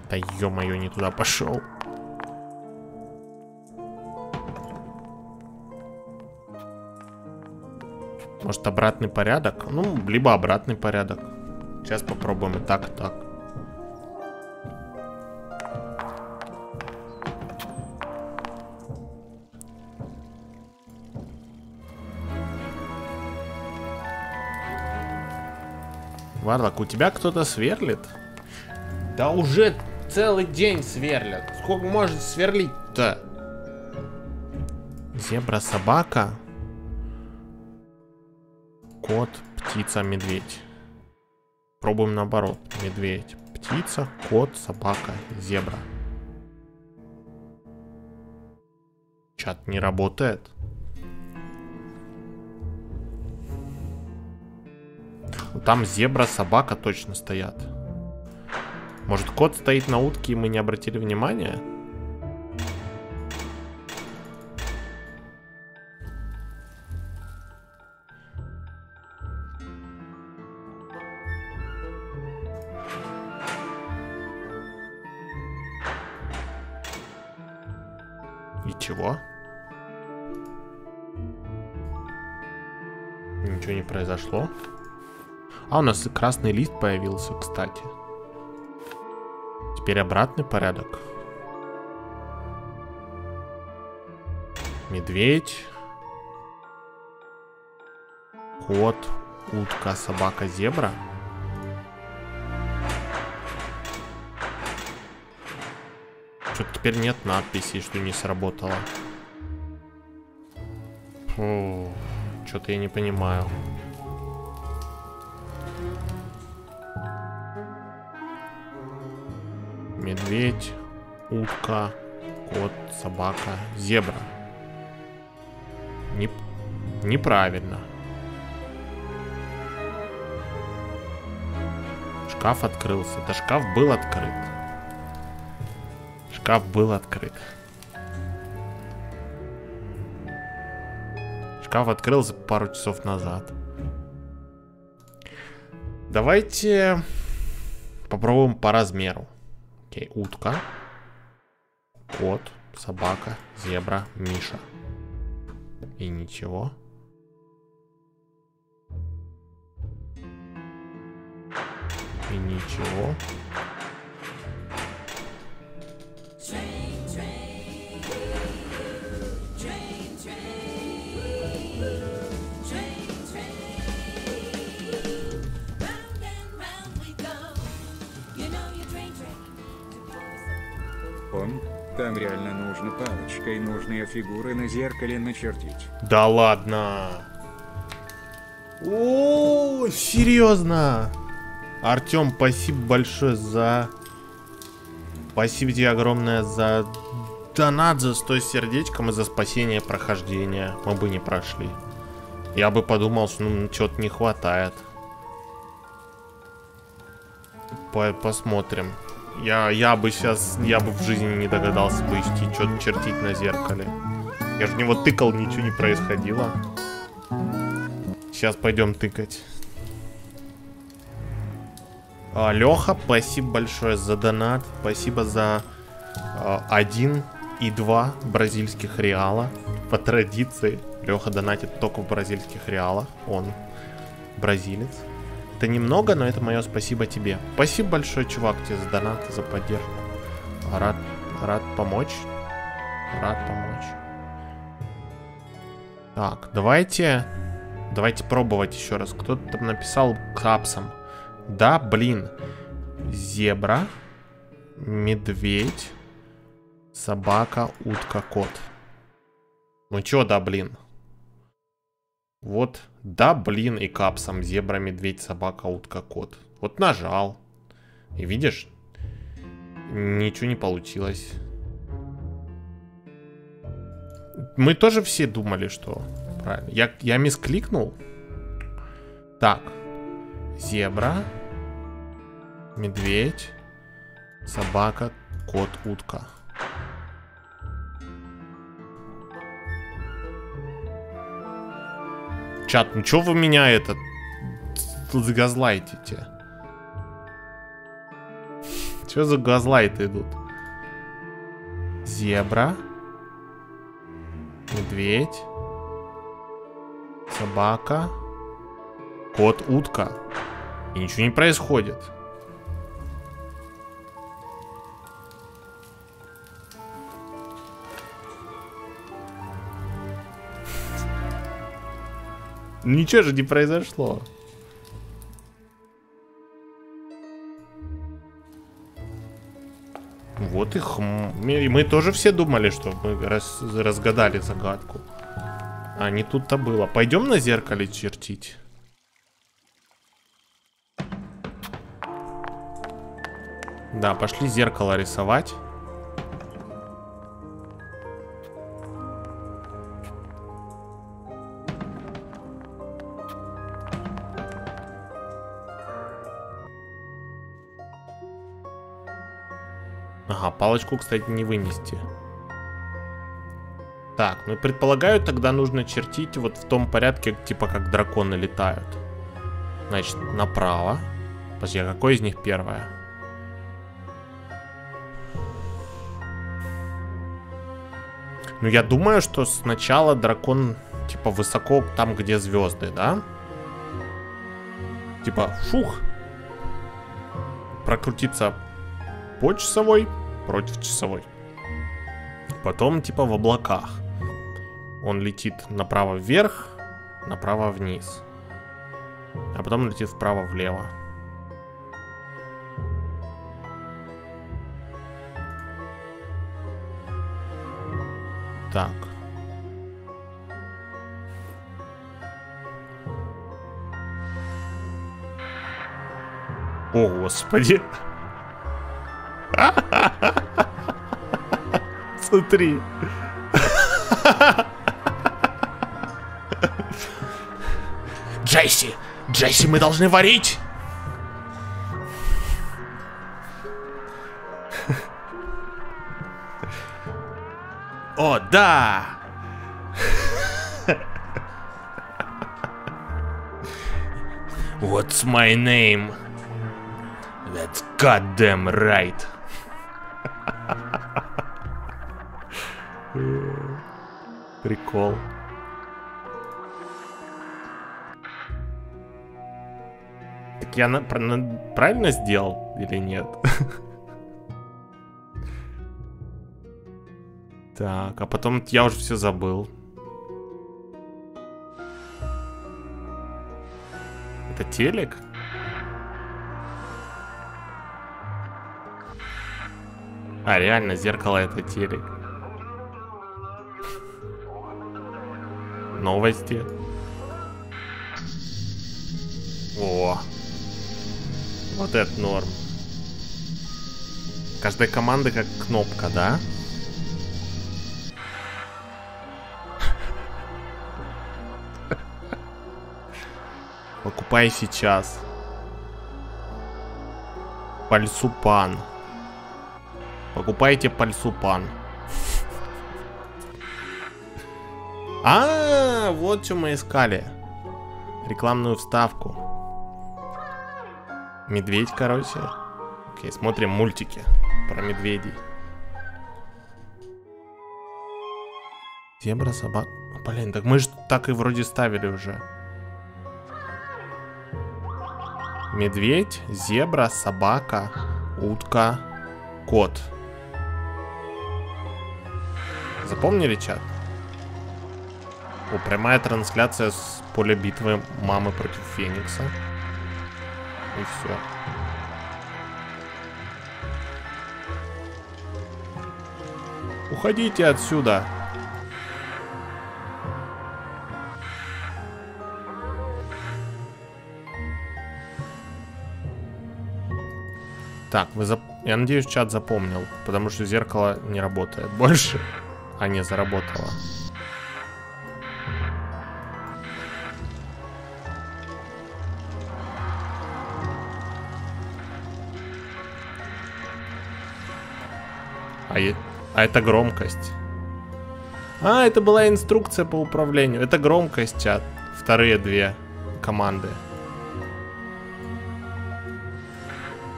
Да ё-моё, не туда пошел. Может обратный порядок? Ну, либо обратный порядок. Сейчас попробуем и так, и так. Варлок, у тебя кто-то сверлит? Да уже целый день сверлят. Сколько может сверлить-то? Зебра-собака? кот, птица, медведь. Пробуем наоборот. Медведь, птица, кот, собака, зебра. Чат не работает. Там зебра, собака точно стоят. Может, кот стоит на утке, и мы не обратили внимания? А, у нас и красный лист появился, кстати. Теперь обратный порядок. Медведь. Кот, утка, собака, зебра. Что-то теперь нет надписи, что не сработало. Что-то я не понимаю. Медведь, утка, кот, собака, зебра. Не... Неправильно. Шкаф открылся. Да шкаф был открыт. Шкаф был открыт. Шкаф открылся пару часов назад. Давайте попробуем по размеру. Окей, утка, кот, собака, зебра, Миша. И ничего. И ничего. Там реально нужно палочкой нужные фигуры на зеркале начертить. Да ладно. О, серьезно. Артем, спасибо большое за... Спасибо тебе огромное за донат, за 100 сердечком и за спасение прохождения. Мы бы не прошли. Я бы подумал, что ну, чего-то не хватает. По Посмотрим. Я, я бы сейчас, я бы в жизни не догадался бы идти, что-то чертить на зеркале. Я же в него тыкал, ничего не происходило. Сейчас пойдем тыкать. А, Леха, спасибо большое за донат. Спасибо за а, один и два бразильских реала. По традиции. Леха донатит только в бразильских реалах. Он бразилец. Это немного, но это мое спасибо тебе. Спасибо большое, чувак, тебе за донат, за поддержку. Рад, рад помочь. Рад помочь. Так, давайте... Давайте пробовать еще раз. Кто-то там написал капсом. Да, блин. Зебра. Медведь. Собака, утка, кот. Ну чё, да, блин? Вот, да, блин, и капсом. Зебра, медведь, собака, утка, кот. Вот нажал. И видишь, ничего не получилось. Мы тоже все думали, что... Правильно. Я, я мискликнул. Так. Зебра. Медведь. Собака, кот, утка. Чат, ну чё вы меня это газлайтите? Чё за газлайты идут? Зебра. Медведь. Собака. Кот, утка. И ничего не происходит. Ничего же не произошло. Вот их. И мы тоже все думали, что мы раз, разгадали загадку. А не тут-то было. Пойдем на зеркале чертить. Да, пошли зеркало рисовать. Палочку, кстати, не вынести. Так, ну предполагаю, тогда нужно чертить вот в том порядке, типа как драконы летают. Значит, направо. Подожди, а какой из них первое? Ну, я думаю, что сначала дракон, типа, высоко там, где звезды, да? Типа, фух. Прокрутиться по часовой, против часовой. Потом, типа, в облаках. Он летит направо вверх, направо вниз. А потом летит вправо влево. Так. О, господи. Смотри. Джейси! Джейси, мы должны варить! О, да! What's my name? That's goddamn right. Прикол. Так я на, на, правильно сделал или нет? Так, а потом я уже все забыл. Это телек? А, реально, зеркало это телек. Новости. О, вот это норм. Каждая команда как кнопка, да? Покупай сейчас. Пальсупан. Покупайте пальсупан. А, вот что мы искали. Рекламную вставку. Медведь, короче. Окей, смотрим мультики про медведей. Зебра, собак. Блин, так мы же так и вроде ставили уже. Медведь, зебра, собака, утка, кот. Запомнили чат? О, прямая трансляция с поля битвы мамы против Феникса. И все. Уходите отсюда. Так, вы зап... Я надеюсь, чат запомнил, потому что зеркало не работает больше. А не, заработало. А это громкость. А, это была инструкция по управлению. Это громкость, чат. Вторые две команды.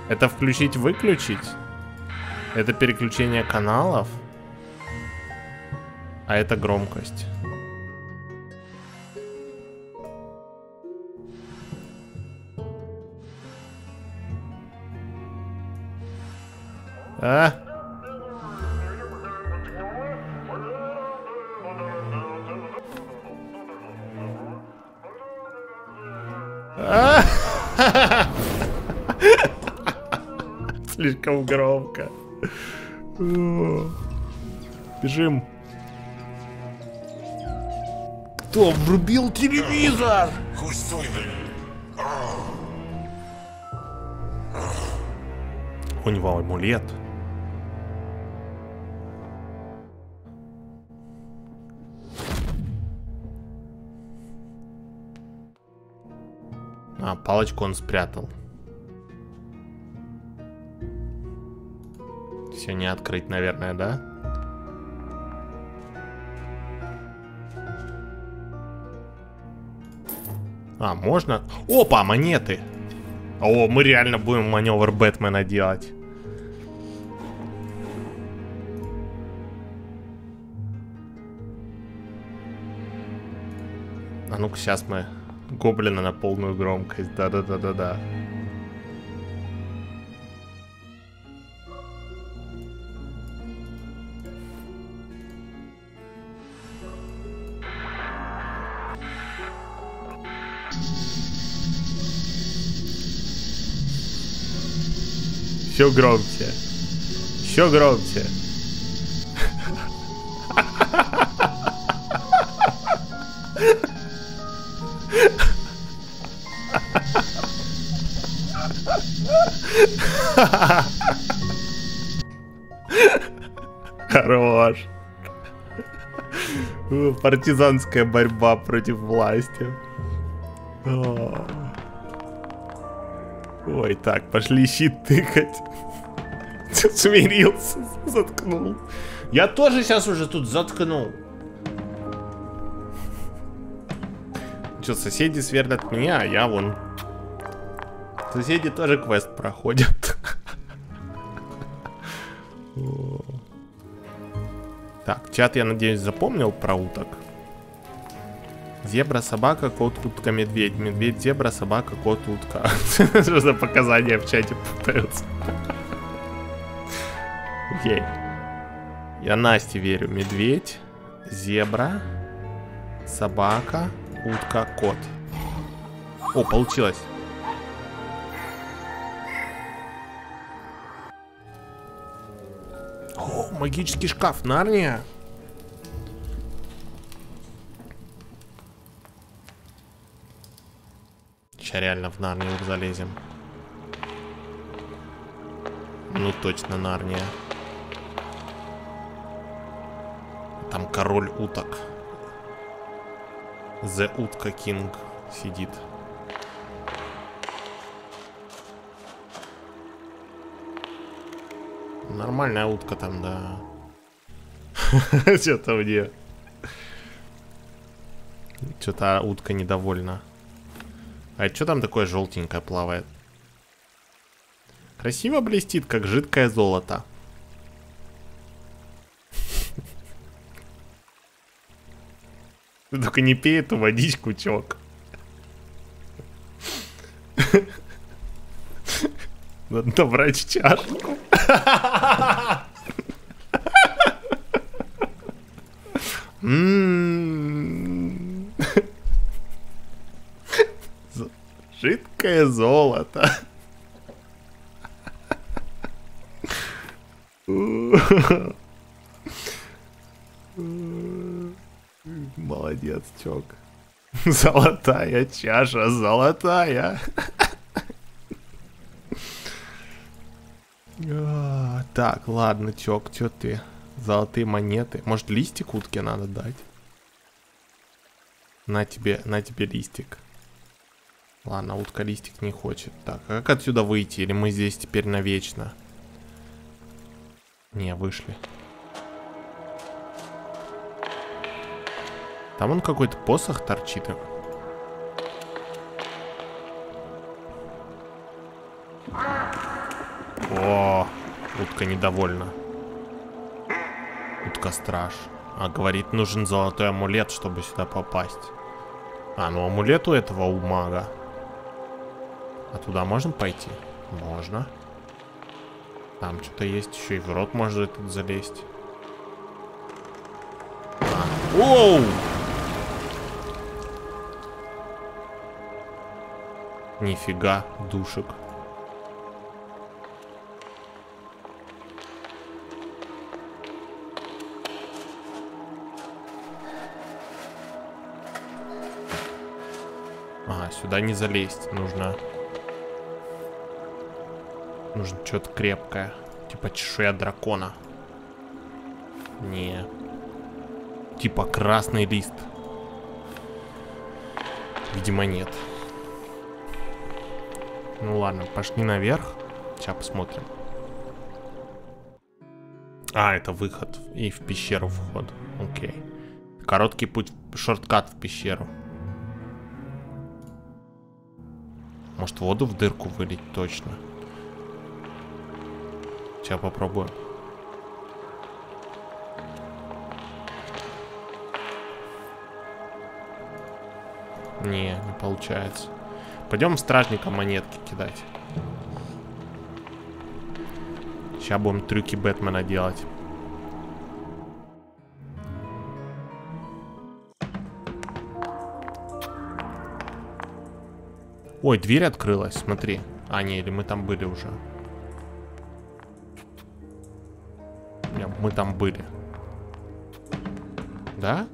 Это включить-выключить? Это переключение каналов? А это громкость. А? А? Слишком громко. Бежим. Кто врубил телевизор? У него амулет. А, палочку он спрятал. Все не открыть, наверное, да? А, можно? Опа, монеты! О, мы реально будем маневр Бэтмена делать. А ну-ка, сейчас мы гоблина на полную громкость. Да-да-да-да-да. Еще громче. Еще громче. Хорош. Партизанская борьба против власти. Ой, так, пошли щит тыкать. Смирился, заткнул. Я тоже сейчас уже тут заткнул. Что, соседи сверлят меня, а я вон... Соседи тоже квест проходят. Так, чат, я надеюсь, запомнил про уток. Зебра, собака, кот, утка, медведь. Медведь, зебра, собака, кот, утка. Что за показания в чате путаются? Окей. Я Насте верю. Медведь, зебра, собака, утка, кот. О, получилось. О, магический шкаф, Нарния. Сейчас реально в Нарнию залезем. Ну точно Нарния. Там король уток. The Утка Кинг сидит. Нормальная утка там, да. Что-то мне. Что-то утка недовольна. А что там такое желтенькое плавает? Красиво блестит, как жидкое золото. Только не пей эту водичку, чок. Надо набрать чашку. М-м-м. Жидкое золото. Молодец, чок. Золотая чаша, золотая. А, Так, ладно, чок, чё ты? Золотые монеты. Может, листик утке надо дать? На тебе, на тебе листик. Ладно, утка листик не хочет. Так, а как отсюда выйти? Или мы здесь теперь навечно? Не, вышли. Там он какой-то посох торчит. О, утка недовольна. Утка страж. А говорит, нужен золотой амулет, чтобы сюда попасть. А, ну амулет у этого у. А туда можно пойти? Можно. Там что-то есть еще и в рот может этот залезть. А! Нифига, душек. А, сюда не залезть, нужно... Нужно что-то крепкое. Типа чешуя дракона. Не. Типа красный лист. Видимо, нет. Ну ладно, пошли наверх. Сейчас посмотрим. А, это выход. И в пещеру вход. Окей. Короткий путь, шорткат в пещеру. Может воду в дырку вылить точно. Сейчас попробую. Не, не получается. Пойдем стражника монетки кидать. Сейчас будем трюки Бэтмена делать. Ой, дверь открылась, смотри. А, не, или мы там были уже. Не, мы там были. Да?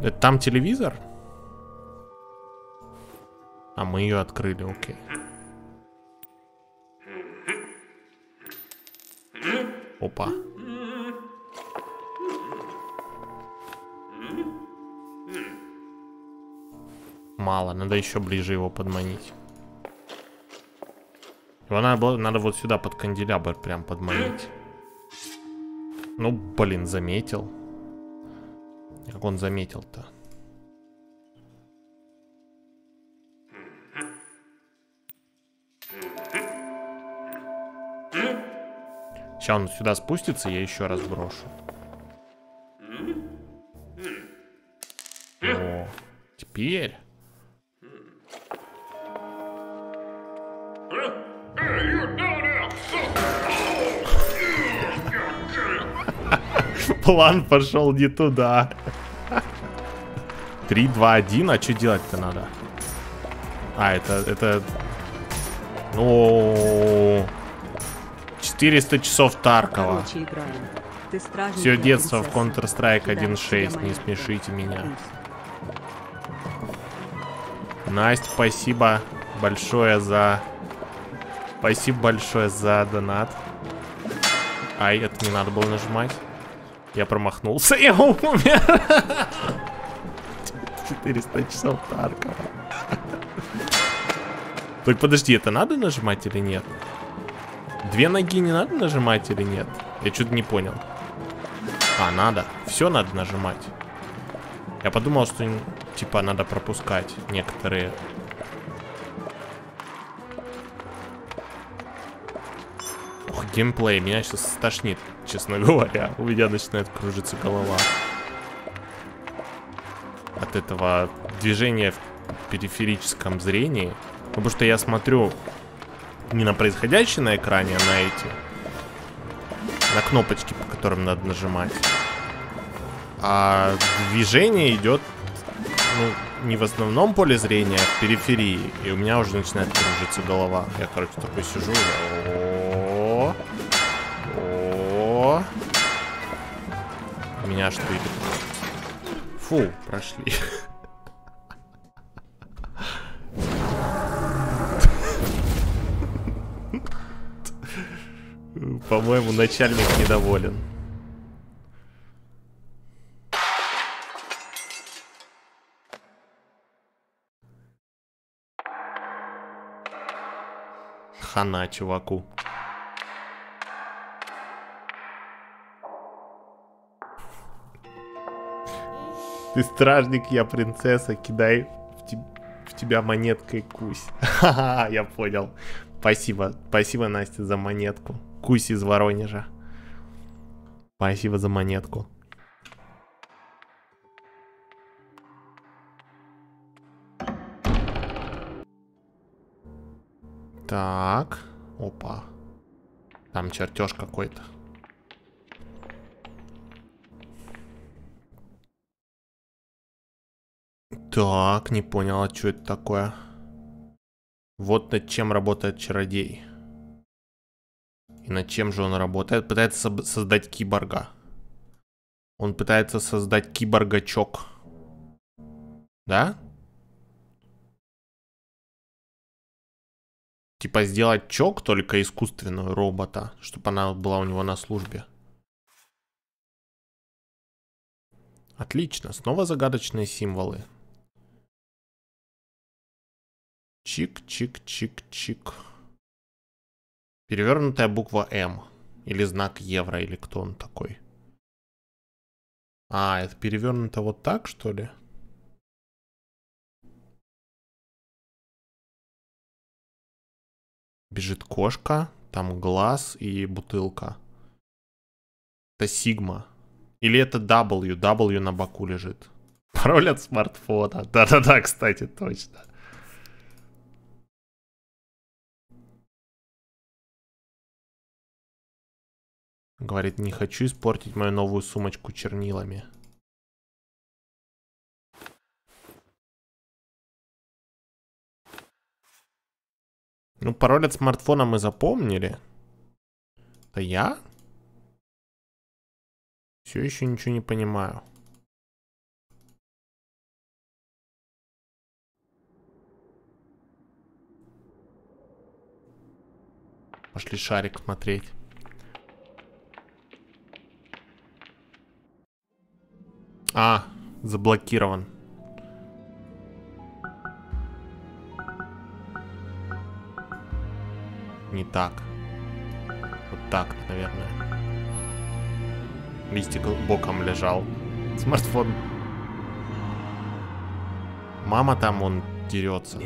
Это там телевизор? А мы ее открыли, окей. Опа. Мало, надо еще ближе его подманить. Его надо, надо вот сюда под канделябр прям подманить. Ну, блин, заметил. Как он заметил-то? Сейчас он сюда спустится, я еще раз брошу. О, теперь. План пошел не туда. 3, 2, 1. А что делать-то надо? А, это... это... Ну... 400 часов Таркова. Все детство в Counter-Strike 1.6. Не смешите меня. Настя, спасибо большое за... Спасибо большое за донат. Ай, это не надо было нажимать. Я промахнулся, я умер. 400 часов Таркова. Так подожди, это надо нажимать или нет? Две ноги не надо нажимать или нет? Я что-то не понял. А, надо. Все надо нажимать. Я подумал, что типа надо пропускать некоторые. Ох, геймплей. Меня сейчас стошнит, честно говоря. У меня начинает кружиться голова. От этого движения в периферическом зрении. Потому что я смотрю не на происходящее на экране, а на эти. На кнопочки, по которым надо нажимать. А движение идет ну, не в основном поле зрения, а в периферии. И у меня уже начинает кружиться голова. Я, короче, такой сижу. О, о, Меня штырит. Фу, прошли. По-моему, начальник недоволен. Хана, чуваку. Ты стражник, я принцесса, кидай в, te в тебя монеткой кусь. Ха-ха, я понял. Спасибо, спасибо, Настя, за монетку. Кусь из Воронежа. Спасибо за монетку. Так. Опа. Там чертеж какой-то. Так, не понял, а что это такое? Вот над чем работает чародей. И над чем же он работает? Пытается создать киборга. Он пытается создать киборгачок. Да? Типа сделать чок, только искусственную робота, чтобы она была у него на службе. Отлично, снова загадочные символы. Чик-чик-чик-чик. Перевернутая буква М. Или знак евро, или кто он такой. А, это перевернуто вот так, что ли? Бежит кошка, там глаз и бутылка. Это сигма. Или это W, W на боку лежит. Пароль от смартфона. Да-да-да, кстати, точно. Говорит, не хочу испортить мою новую сумочку чернилами. Ну, пароль от смартфона мы запомнили. Это я? Все еще ничего не понимаю. Пошли шарик смотреть. А, заблокирован. Не так. Вот так, наверное. Листик боком лежал. Смартфон. Мама там, он дерется.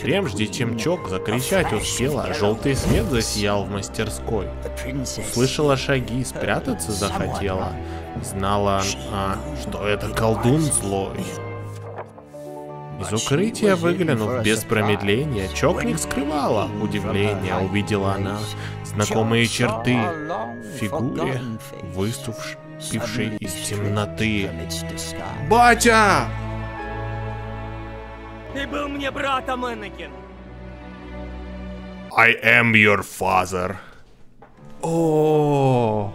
Прежде чем Чок закричать успела, желтый свет засиял в мастерской. Услышала шаги, спрятаться захотела. Знала, а, что это колдун злой. Из укрытия выглянув без промедления, Чок не скрывала удивления, увидела она знакомые черты в фигуре, выступившей из темноты. «Батя!» Ты был мне братом, Энакин. I am your father. О.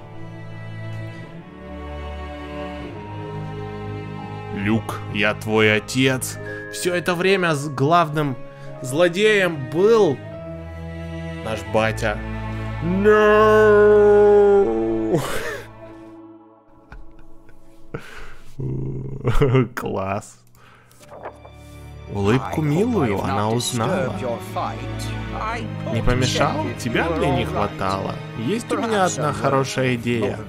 Люк, я твой отец. Все это время с главным злодеем был наш батя. No! Класс. Улыбку милую она узнала. Не помешал? Тебя мне не хватало. Есть у меня одна хорошая идея.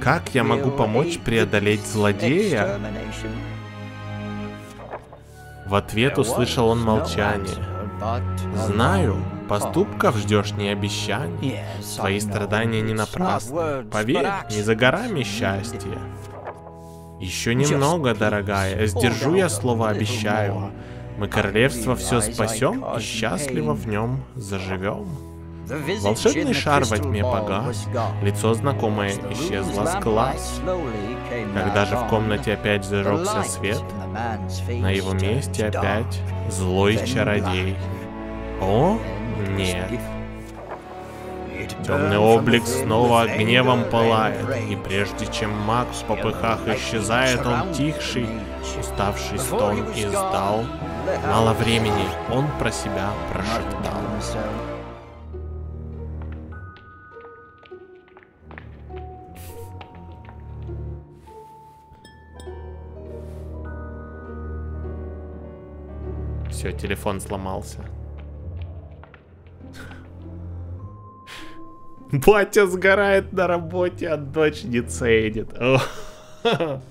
Как я могу помочь преодолеть злодея? В ответ услышал он молчание. Знаю, поступков ждешь не обещаний. Твои страдания не напрасны. Поверь, не за горами счастье. Еще немного, дорогая, сдержу я слово обещаю. Мы королевство все спасем и счастливо в нем заживем. Волшебный шар во тьме погас, лицо знакомое исчезло с глаз. Когда же в комнате опять зажегся свет, на его месте опять злой чародей. О, нет. Темный облик снова гневом пылает, и прежде чем маг в попыхах исчезает, он тихший, уставший стон издал. Мало времени, он про себя прошептал. Все, телефон сломался. Батя сгорает на работе, а дочь не ценит.